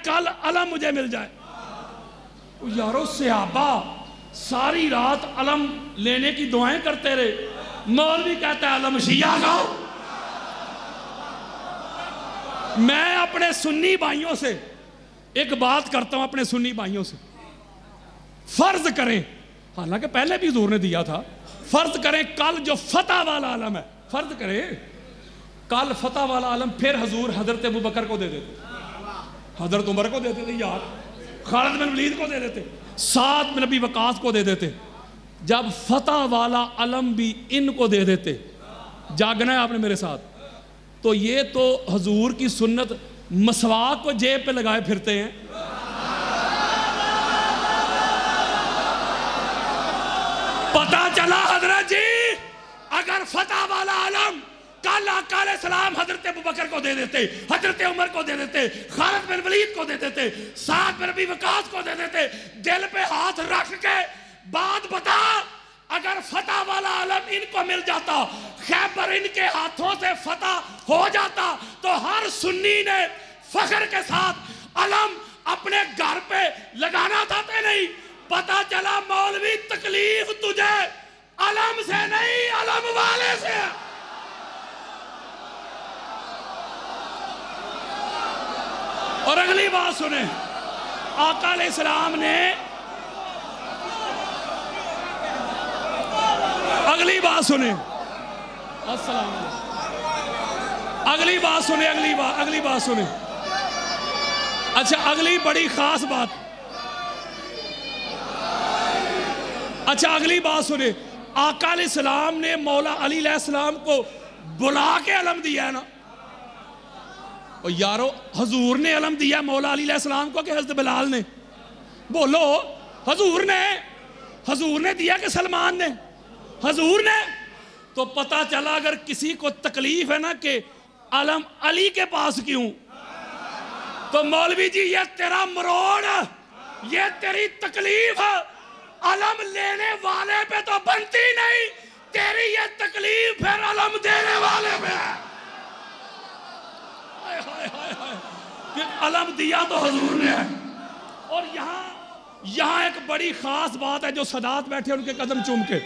कल अलम मुझे मिल जाए। यारो सिहाबा सारी रात अलम लेने की दुआएँ करते रहे। मौलवी कहता है अलम शिया मैं अपने सुन्नी भाइयों से एक बात करता हूँ, अपने सुन्नी भाइयों से। फ़र्ज़ करें, हालाँकि पहले भी हजूर ने दिया था, फ़र्ज़ करें कल जो फतेह वाला आलम है, फ़र्ज़ करें, कल फतेह वाला आलम फिर हजूर हज़रत अबू बकर को दे देते। हज़रत उमर को देते, यार। खालिद बिन वलीद को दे देते सात नबी वकास को दे देते। जब फतेह वाला अलम भी इनको दे देते। जागना है आपने मेरे साथ। तो ये तो हजूर की सुन्नत मसवाक को जेब पे लगाए फिरते हैं। पता चला हज़रत जी, अगर फतेह वाला आलम कल अकाल सलाम हज़रत अबू बकर को दे देते, हज़रत उमर को दे देते, खालिद बिन वलीद को दे देते सात बिन वकास को दे देते, दिल पे हाथ रख के बात बता, अगर फतह वाला आलम इनको मिल जाता, खैबर इनके हाथों से फतह हो जाता तो हर सुन्नी ने फखर के साथ अलम अपने घर पे लगाना था ते नहीं। पता चला, मौलवी, तकलीफ़ तुझे अलम से नहीं, अलम वाले से। और अगली बात सुने, आका इस्लाम ने अगली बात सुने। अगली बात सुने, अगली बात अगली बात सुने। अच्छा अगली बड़ी खास बात। अच्छा अगली बात सुने। आका सलाम ने मौला अली सलाम को बुला के अलम दिया है ना? और यारो, हजूर ने अलम दिया मौला अली सलाम को कि हज़रत बिलाल ने। बोलो, हजूर ने हजूर ने दिया कि सलमान ने? हजूर ने तो पता चला अगर किसी को तकलीफ़ है ना कि अलम अली के पास क्यों? तो मौलवी जी, ये तेरा मरोड़, ये तेरी तकलीफ़ अलम लेने वाले पे तो बनती नहीं, तेरी ये तकलीफ़ फिर अलम देने वाले पे है। हाय। कि अलम दिया तो हजूर ने। और यहाँ यहाँ एक बड़ी खास बात है जो सदात बैठे उनके कदम चूम के।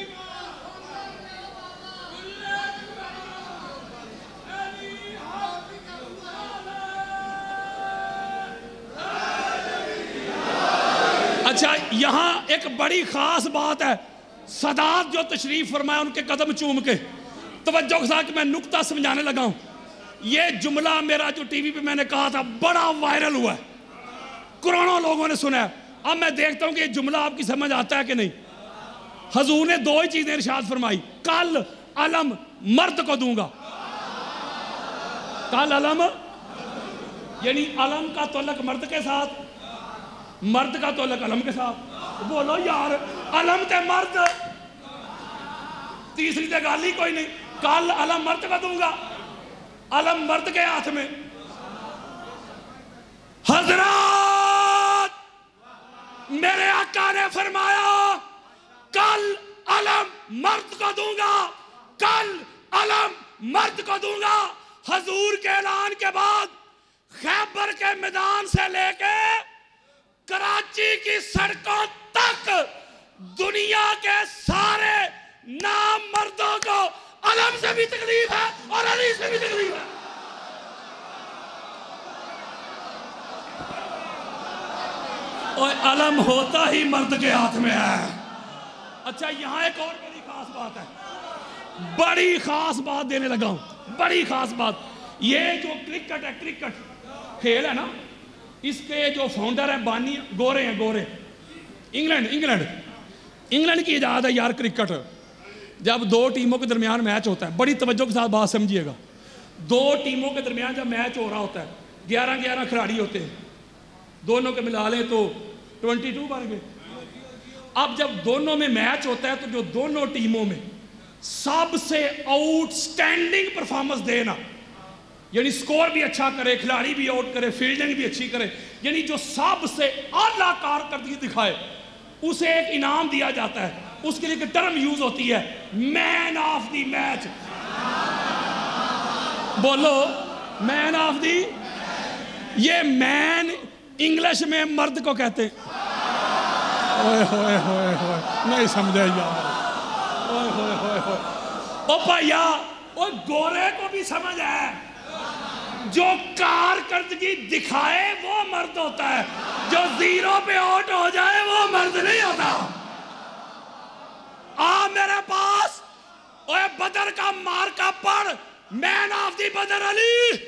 अच्छा यहाँ एक बड़ी खास बात है। सदात जो तशरीफ़ फरमाया, उनके कदम चूम के। तवज्जो के साथ मैं नुक्ता समझाने लगा हूँ। ये जुमला मेरा जो टीवी पे मैंने कहा था, बड़ा वायरल हुआ है। करोड़ों लोगों ने सुना है। अब मैं देखता हूँ कि ये जुमला आपकी समझ आता है कि नहीं। हजूर ने दो ही चीज़ें इरशाद फरमाई। कल अलम मर्द को दूँगा। कल अलम, यानी अलम का तलक मर्द के साथ। मर्द का तलक अलम के साथ। बोलो यार, अलम ते मर्द। तीसरी तो गल ही कोई नहीं। कल अलम मर्द का दूँगा। अलम मर्द के हाथ में। हज़रत, मेरे आका ने फरमाया, कल अलम मर्द को दूँगा। कल अलम मर्द को दूँगा। हजूर के ऐलान के बाद खैबर के मैदान से लेके कराची की सड़कों तक दुनिया के सारे नाम मर्दों को अलम से भी तकलीफ़ है और अली से भी तकलीफ़ है। और अलम होता ही मर्द के हाथ में है। अच्छा यहाँ एक और बड़ी खास बात है। बड़ी खास बात देने लगा हूँ। बड़ी खास बात। ये जो क्रिकेट है, क्रिकेट खेल है ना इसके जो फाउंडर है, बानी गोरे हैं, गोरे। England England. इंग्लैंड की इजाज़त है यार क्रिकेट। जब दो टीमों के दरमियान मैच होता है, बड़ी तवज्जो के साथ बात समझिएगा। दो टीमों के दरमियान जब मैच हो रहा होता है ग्यारह ग्यारह खिलाड़ी होते हैं। दोनों के मिला लें तो ट्वेंटी टू बन गए। अब जब दोनों में मैच होता है तो जो दोनों टीमों में सबसे आउटस्टैंडिंग परफॉर्मेंस देना यानी स्कोर भी अच्छा करे, खिलाड़ी भी आउट करे फील्डिंग भी अच्छी करे, यानी जो सबसे आला कारकर्दगी दिखाए, उसे एक इनाम दिया जाता है। उसके लिए एक टर्म यूज़ होती है मैन ऑफ़ द मैच बोलो मैन ऑफ़ द ये मैन इंग्लिश में मर्द को कहते ओए होए होए होए नहीं समझे यार। ओए होए होए होए ओ भैया ओ गोरे को भी समझ है। जो कारकर्दगी दिखाए, वो मर्द होता है। जो ज़ीरो पे आउट हो जाए, वो मर्द नहीं होता। आ, मेरे पास, ओए बदर का मार का पढ़ man of the Badr Ali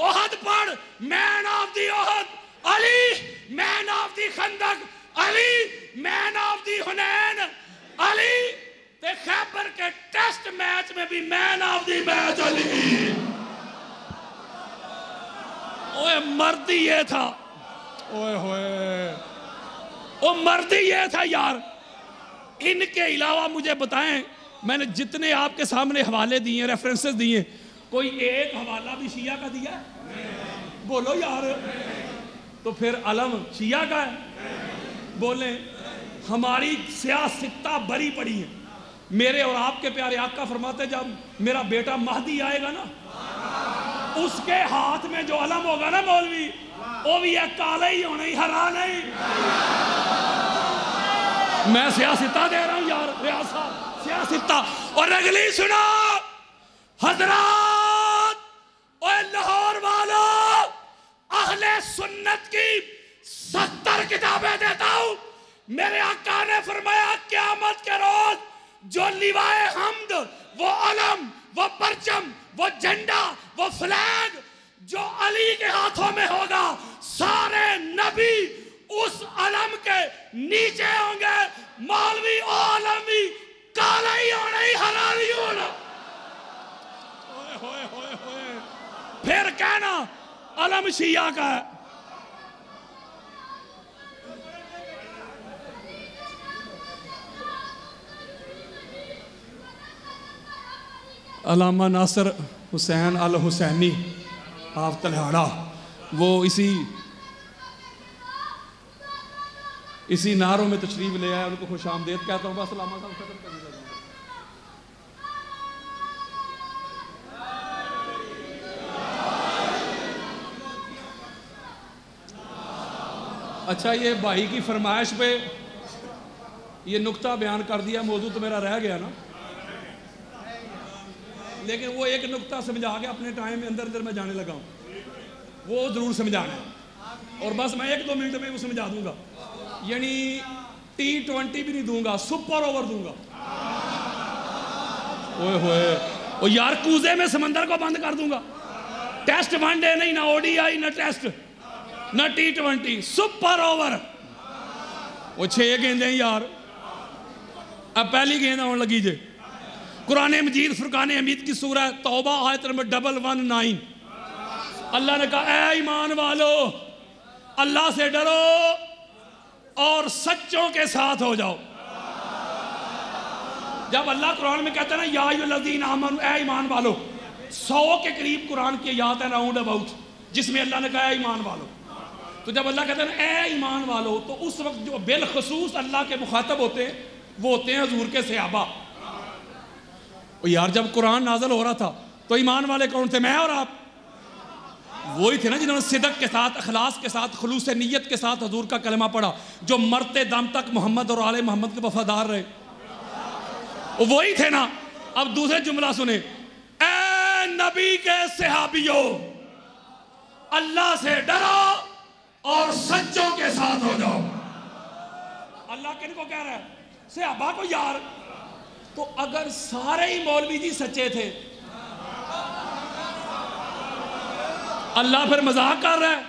Uhud पढ़ man of the Uhud Ali. Man of the Khandaq Ali. Man of the Hunain Ali. ते खैबर के टेस्ट मैच में भी man of the match Ali ओए मर्द ये था। ओए होए। ओ मर्द ये था यार। इनके अलावा मुझे बताएँ मैंने जितने आपके सामने हवाले दिए रेफरेंसेस दिए कोई एक हवाला भी शिया का दिया? बोलो यार। तो फिर अलम शिया का है? बोले हमारी सियासता बड़ी पड़ी है। मेरे और आपके प्यारे आका फरमाते जब मेरा बेटा महदी आएगा ना उसके हाथ में जो अलम होगा ना मौलवी, वो भी है काला ही होना ही, हरा नहीं मैं सियासता दे रहा हूँ यार रियासा सियासता। और अगली सुनो, हज़रत और लाहौर वालों, अहले सुन्नत की सत्तर किताबें देता हूँ। मेरे आका ने फरमाया, क्यामत के रोज जो लिवाए हमद, वो अलम वो परचम, वो झंडा, वो फ्लैग जो अली के हाथों में होगा, सारे नबी उस अलम के नीचे होंगे, मौलवी भी काला ही होना ही हरा नहीं होना। फिर कहना, अलम शिया का है अलामा नासर हुसैन अल हुसैनी, आप तलहाड़ा। वो इसी इसी नारों में तशरीफ़ ले आए, उनको खुश आमदेद कहता हूँ, बस अलामा साहब खत्म अच्छा ये भाई की फरमाइश पे ये नुक्ता बयान कर दिया मौजूद तो मेरा रह गया ना। लेकिन वो एक नुकता समझा के अपने टाइम में अंदर अंदर मैं जाने लगा हूँ। वो ज़रूर समझाना है। और बस मैं एक दो मिनट में वो समझा दूँगा। यानी टी ट्वेंटी भी नहीं दूँगा सुपर ओवर दूँगा। ओए होए, ओ यार कूजे में समंदर को बंद कर दूँगा। टेस्ट वनडे नहीं, ना ओडीआई ना टेस्ट ना टी ट्वेंटी सुपर ओवर वो छह गेंदे यार। अब पहली गेंद आने लगी जे। कुरान मजीद, फुरकान हमीद की सूरह, तौबा, आयत number double one nine. Allah ने कहा ए ईमान वालो, अल्लाह से डरो और सच्चों के साथ हो जाओ। जब अल्लाह कुरान में कहता है ना यादीन आमन ए ईमान वालो, सौ के करीब कुरान की याद है, राउंड अबाउट, जिसमें अल्लाह ने कहा ईमान वालो। तो जब अल्लाह कहता ना ए ईमान वालो तो उस वक्त जो बिलखसूस अल्लाह के मुखातब होते हैं, वो होते हैं हजूर के यार जब कुरान नाजल हो रहा था तो ईमान वाले कौन थे? मैं और आप। वही थे ना जिन्होंने सिदक के साथ, अखलास के साथ, खलूस नीयत के साथ हजूर का कलमा पढ़ा, जो मरते दम तक मोहम्मद और आले मोहम्मद के वफादार रहे। वही थे ना। अब दूसरे जुमला सुने। ए नबी के सहाबियों, अल्लाह से डरो और सच्चों के साथ हो जाओ। अल्लाह किन को कह रहा है? सहाबा को यार। तो अगर सारे ही मौलवी जी सच्चे थे, अल्लाह फिर मज़ाक कर रहा है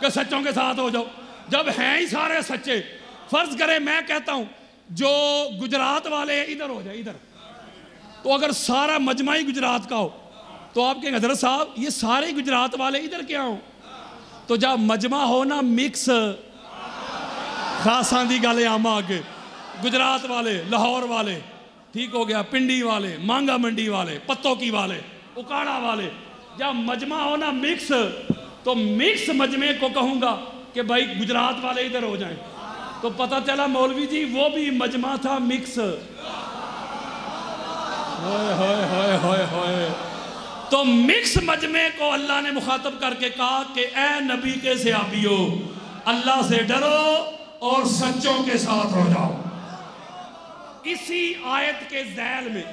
कि सच्चों के साथ हो जाओ। जब हैं ही सारे सच्चे, फ़र्ज़ करे मैं कहता हूँ, जो गुजरात वाले इधर हो जाए, इधर। तो अगर सारा मजमा ही गुजरात का हो तो आपके हज़रत साहब, ये सारे गुजरात वाले इधर क्या हो? तो जब मजमा हो ना मिक्स, खासा दी गल आमा अगे गुजरात वाले, लाहौर वाले ठीक हो गया, पिंडी वाले, मांगा मंडी वाले पत्तों की वाले, उकाड़ा वाले। जब मजमा हो ना मिक्स तो मिक्स मजमे को कहूँगा कि भाई गुजरात वाले इधर हो जाएँ। तो पता चला मौलवी जी, वो भी मजमा था मिक्स। होए होए होए होए होए तो मिक्स मजमे को अल्लाह ने मुखातब करके कहा कि ए नबी के सियाबियो, अल्लाह से डरो और सच्चों के साथ हो जाओ। इसी आयत के जैल में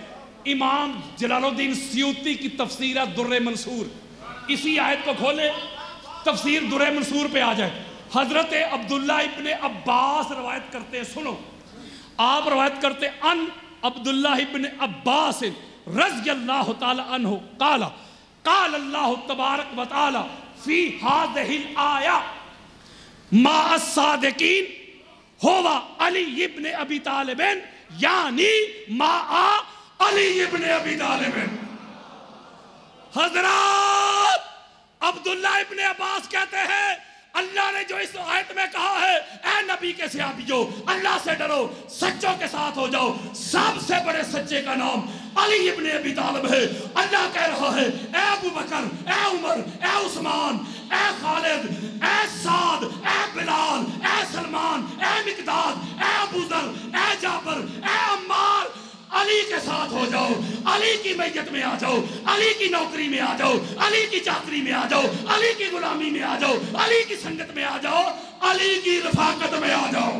इमाम जलालुद्दीन सियूती की तफसीर दुर्र मंसूर। इसी आयत को खोले, तफसीर दुर्र मंसूर पे आ जाए। हज़रत अब्दुल्ला इब्ने अब्बास रवायत करते हैं, सुनो। आप रवायत करते अन अब्दुल्ला इब्ने अब्बास रज़ी अल्लाह अन्हु काला काल अल्लाह तबारक व ताला फ़ी हादिहिल आया मा अस्सादिकीन होवा अली इब्ने अबी तालिबिन यानी मा अली इब्ने अबी तालिब हज़रत अब्दुल्ला इब्ने अब्बास कहते हैं, अल्लाह ने जो इस आयत में कहा है, ए नबी के सियाबियो अल्लाह से डरो, सच्चों के साथ हो जाओ, सबसे बड़े सच्चे का नाम अली इब्ने अबी तालिब है। अल्लाह कह रहा है, ए अबू बकर, ए उमर, ए उस्मान, ए खालिद, ए साद, ए बिलाल, ए सलमान, ए मिकदाद, ए अबू दर ए जाबर ए अम्मार, अली के साथ हो जाओ। अली की मैयत में आ जाओ। अली की नौकरी में आ जाओ। अली की चाकरी में आ जाओ। अली की गुलामी में आ जाओ। अली की संगत में आ जाओ। अली की रफाकत में आ जाओ।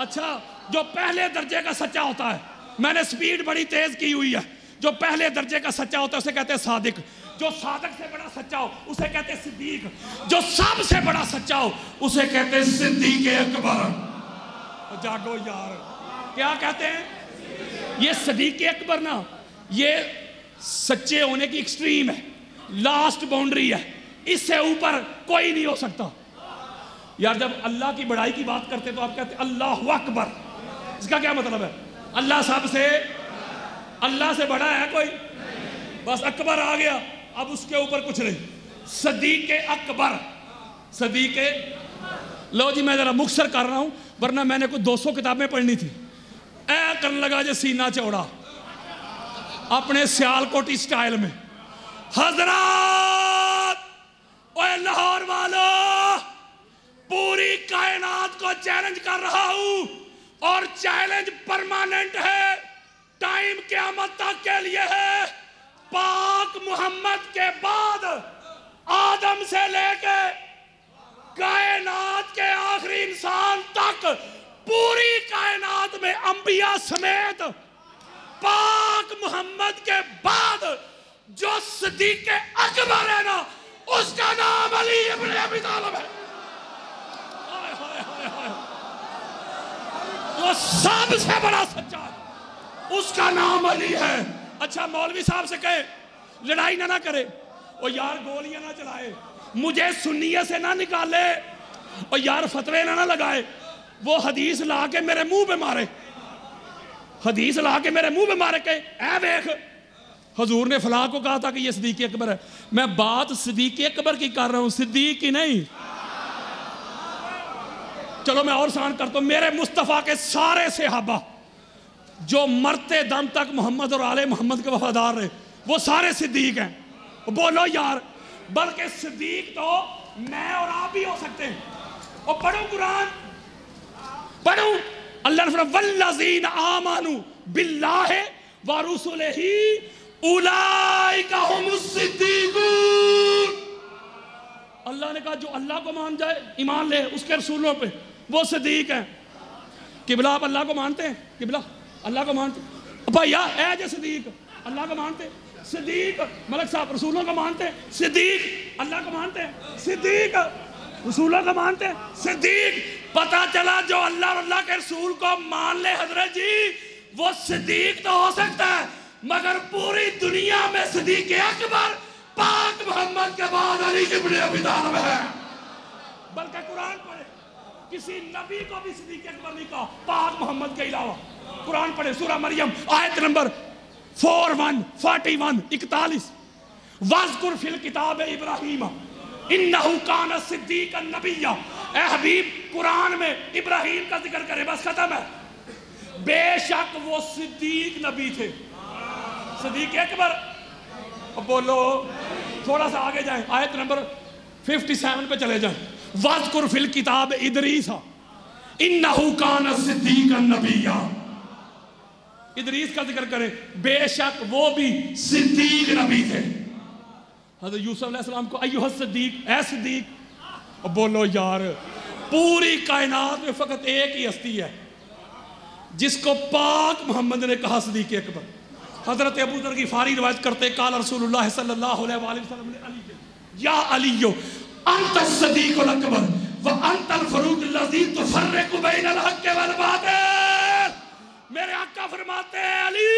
अच्छा जो पहले दर्जे का सच्चा होता है मैंने स्पीड बड़ी तेज की हुई है। जो पहले दर्जे का सच्चा होता है, उसे कहते हैं सादिक। जो सादक से बड़ा सच्चा हो, उसे कहते हैं सिद्दीक। जो सबसे बड़ा सच्चा हो, उसे कहते हैं सिद्दीक अकबर। जागो यार। क्या कहते हैं? ये सदीक अकबर ना, ये सच्चे होने की एक्सट्रीम है। लास्ट बाउंड्री है। इससे ऊपर कोई नहीं हो सकता। यार, जब अल्लाह की बड़ाई की बात करते तो आप कहते अल्लाह अकबर। इसका क्या मतलब है? अल्लाह साहब से, अल्लाह से बड़ा है कोई? बस अकबर आ गया। अब उसके ऊपर कुछ नहीं। सदीक अकबर। सदीक। लो जी, मैं जरा मुखसर कर रहा हूँ, वरना मैंने कोई 200 किताबें पढ़नी थी। ऐ करने लगा जो सीना चौड़ा। अपने सियालकोटी स्टाइल में। हज़रत, ओए लाहौर वालों, पूरी कायनात को चैलेंज कर रहा हूँ। और चैलेंज परमानेंट है। टाइम क्यामत तक के लिए है। पाक मोहम्मद के बाद आदम से लेके कायनात के आखिरी इंसान तक पूरी कायनात में अंबिया समेत पाक मोहम्मद के बाद जो सदी के अकबर है ना, उसका नाम अली अबी तालिब है हाय, हाय, हाय, हाय। जो सबसे बड़ा सच्चा उसका नाम अली है। अच्छा मौलवी साहब से कहे, लड़ाई ना ना करे। और यार, गोलियाँ ना चलाए। मुझे सुन्निय से ना निकाले। और यार, फतवे ना ना लगाए। वो हदीस ला के मेरे मुँह पे मारे। हदीस ला के मेरे मुँह पे मारे के ऐ देख हजूर ने फलाह को कहा था कि ये सदीक अकबर है। मैं बात सदीक अकबर की कर रहा हूँ। सिद्दीक की नहीं। चलो मैं और शान करता हूँ। मेरे मुस्तफ़ा के सारे सहाबा जो मरते दम तक मोहम्मद और आले मोहम्मद के वफादार रहे, वो सारे सिद्दीक हैं। बोलो यार, बल्कि सिद्दीक तो मैं और आप भी हो सकते हैं। और पढ़ो कुरान। पढ़ो। अल्लाह वल्लजीन आमानु बिल्लाहि व रुसुलिही, उलाइका हुमुस सिद्दीकून। अल्लाह ने कहा, जो अल्लाह को मान जाए, ईमान ले उसके रसूलों पे। वो सदीक है। किबला आप अल्लाह को मानते हैं? किबला? अल्लाह को मानते भैया ए जे सदीक। अल्लाह को मानते सिद्दीक मलक साहब, रसूलों को मानते हैं? सिद्दीक अल्लाह को मानते हैं? सिद्दीक रसूलों को मानते हैं? सिद्दीक पता चला जो अल्लाह अल्लाह के रसूल को मान ले हज़रत जी, वो सिद्दीक तो हो सकता है, मगर पूरी दुनिया में सिद्दीक अकबर पाक मोहम्मद के बाद अली इब्ने अबी तालिब है। बल्कि कुरान पढ़े। किसी नबी को भी सिद्दीक अकबर नहीं कहा। पाक मोहम्मद के अलावा कुरान पढ़े, सूरह मरियम, आयत number four one, forty one, इकतालीस। वाजकुर फिल किताब इब्राहिम, इन्नहु कान सिद्दीक नबिया। ए हबीब, कुरान में इब्राहिम का ज़िक्र करे, बस खत्म है। बेशक वो सिद्दीक नबी थे। सिद्दीक अकबर। बोलो, थोड़ा सा आगे जाएँ। आयत नंबर 57 पे चले जाएँ। वाजकुर फिल किताब इदरीसा। इन्नहु कान सिद्दीक नबिया। इदरीस का ज़िक्र करें, बेशक वो भी सिद्दीक नबी थे। हज़रत यूसुफ को अय्युह सिद्दीक, ए सिद्दीक, बोलो यार, पूरी कायनात में फकत एक ही हस्ती है, जिसको पाक मोहम्मद ने कहा सिद्दीक अकबर। हज़रत अबू दर की फारी रिवायत करते, काल रसूलुल्लाह सल्लल्लाहु अलैहि वसल्लम ने अली या अलीयो अंत सदीकुल अकबर, व अंत अल फरूक लजी तुफर्रिकु बैनल हक वल बातिल मेरे आका फरमाते हैं, अली,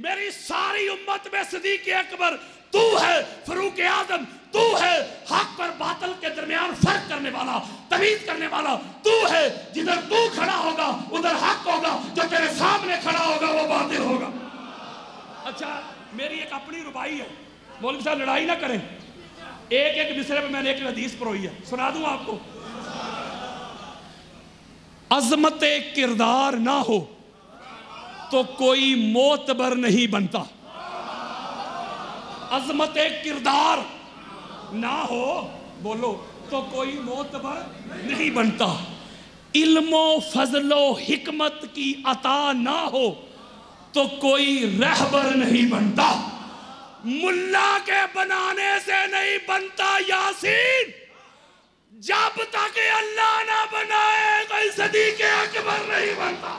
मेरी सारी उम्मत में सदीक अकबर, तू है फरूक आज़म, तू है हक और बातल के दरमियान फ़र्क करने वाला, तमीज करने वाला, तू है जिधर तू खड़ा होगा, उधर हक होगा, जो तेरे सामने खड़ा होगा, वो बातिल होगा। अच्छा मेरी एक अपनी रुबाई है, मौलवी लड़ाई ना करें। एक एक मिसरे पे मैंने एक हदीस परोई है। सुना दूँ आपको? अजमत किरदार ना हो तो कोई मोतबर नहीं बनता। अजमत किरदार ना हो, बोलो तो कोई मोतबर नहीं बनता। इल्मो फजलो हिकमत की अता ना हो तो कोई रहबर नहीं बनता। मुल्ला के बनाने से नहीं बनता यासीन। जब तक अल्लाह ना बनाए, कोई सदी के अकबर नहीं बनता।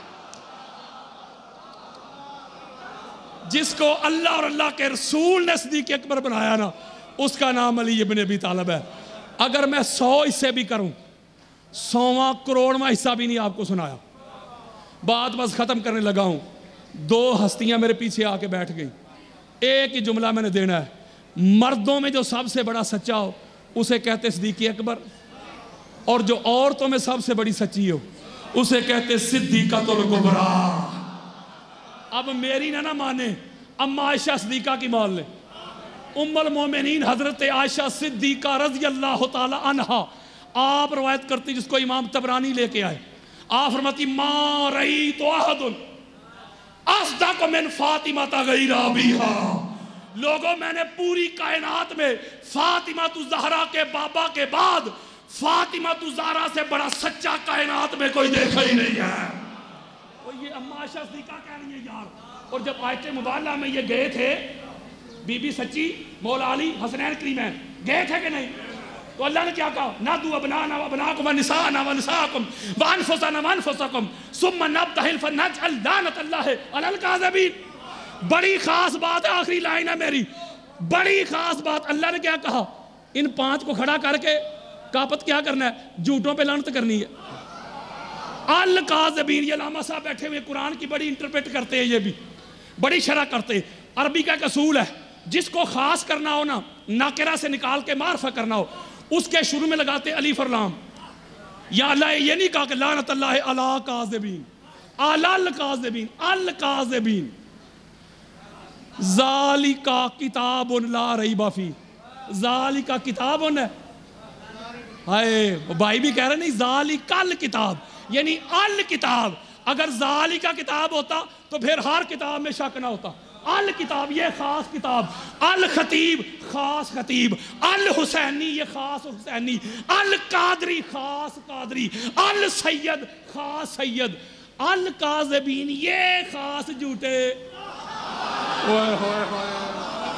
जिसको अल्लाह और अल्लाह के रसूल ने सदी के अकबर बनाया ना, उसका नाम अली इबन अबी तालब है। अगर मैं सौ हिस्से भी करूँ, सौवा करोड़वा हिस्सा भी नहीं आपको सुनाया। बात बस ख़त्म करने लगा हूँ। दो हस्तियाँ मेरे पीछे आके बैठ गई। एक ही जुमला मैंने देना है। मर्दों में जो सबसे बड़ा सच्चा हो, उसे कहते सदीकी अकबर। और जो औरतों में सबसे बड़ी सच्ची हो, उसे कहते सिद्दीका तो गुबरा अब मेरी ना ना माने, अम्मा आयशा सदीका की मान ले उम्मल मोमिनीन हज़रत आयशा सिद्दीका रज़ी अल्लाह अनहा। आप रवायत करती जिसको इमाम तबरानी लेके आए। आप फरमाती, माँ रही तो आहदुल फातिमा राबिहा लोगों, मैंने पूरी कायनात में फातिमा तु जहरा के बाबा के बाद फातिमा तु जहरा से बड़ा सच्चा कायनात में कोई देखा ही नहीं है। और ये अम्मा कह रही है यार। और जब आयत मुबाला में ये गए थे, बीबी सच्ची मौला हसनैन करीमैन, गए थे कि नहीं? तो अल्लाह ने क्या कहा? ना तू अबना ना अबना कुम निसा, ना व निसाकुम व अनफुसा, ना व अनफुसाकुम सुम्मा नबतहिल फनजअल लानत अल्लाह अलल काज़िबीन। बड़ी खास बात है आखिरी लाइन है मेरी। बड़ी खास बात, अल्लाह ने क्या कहा? इन पाँच को खड़ा करके कापत क्या करना है? झूठों पे लानत करनी है। अल काजबीन, ये लामा साहब बैठे हुए कुरान की बड़ी इंटरप्रेट करते हैं ये भी। बड़ी शरह करते हैं। अरबी का कसूल है, जिसको खास करना हो ना, नाकिरा से निकाल के मारफा करना हो। उसके शुरू में लगाते अली फरलाम। या अल्लाह ये नहीं कहा कि लानत अल्लाह अला काजबीन। अल काजबीन अल काजबीन। जालिका किताब ला रही बाफी जालिका किताब है हाय, भाई भी कह रहे नहीं जाली कल किताब। यानी अल किताब। अगर जाली का किताब होता तो फिर हर किताब में शक ना होता। अल किताब, ये खास किताब। अल खतीब, खास खतीब। अल हुसैनी, ये खास हुसैनी। अल कादरी, खास कादरी। अल सैयद, खास सैयद। अल काजबीन, ये खास झूठे।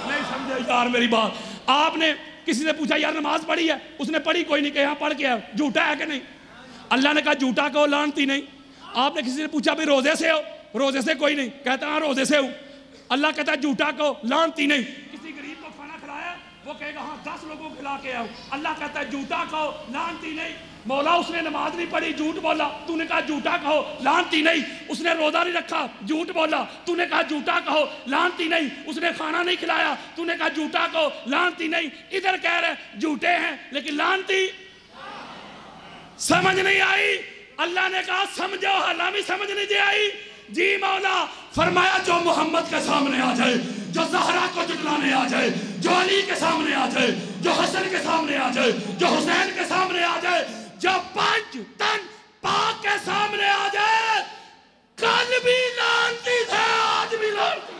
नहीं समझे यार मेरी बात। आपने किसी से पूछा, यार नमाज़ पढ़ी है? उसने पढ़ी, कोई नहीं कहा पढ़ के झूठा है कि नहीं? अल्लाह ने कहा, झूठा कहो, लानती नहीं। आपने किसी से पूछा, भाई रोज़े से हो? रोज़े से कोई नहीं। कहता हाँ रोज़े से हूँ। अल्लाह कहता है, झूठा को लानती नहीं। किसी गरीब को खाना खिलाया, वो कहेगा हाँ दस लोगों को खिला के आओ अल्लाह कहता है, झूठा कहो, लानती नहीं। मौला, उसने नमाज़ नहीं पढ़ी, झूठ बोला। तूने कहा, झूठा कहो, लानती नहीं। उसने रोजा नहीं रखा, झूठ बोला। तूने कहा, झूठा कहो, लानती नहीं। उसने खाना नहीं खिलाया। तूने कहा, झूठा कहो, लानती नहीं। इधर कह रहे, झूठे हैं, लेकिन लानती। समझ नहीं आई। अल्लाह ने कहा, समझो हला भी समझ नहीं आई। जी मौला, फरमाया जो मोहम्मद के सामने आ जाए, जो सहरा को जुटलाने आ जाए, जो अली के सामने आ जाए, जो हसन के सामने आ जाए, जो हुसैन के सामने आ जाए, जो पंच तन पाक के सामने आ जाए, कल भी लानती थे आज भी लानती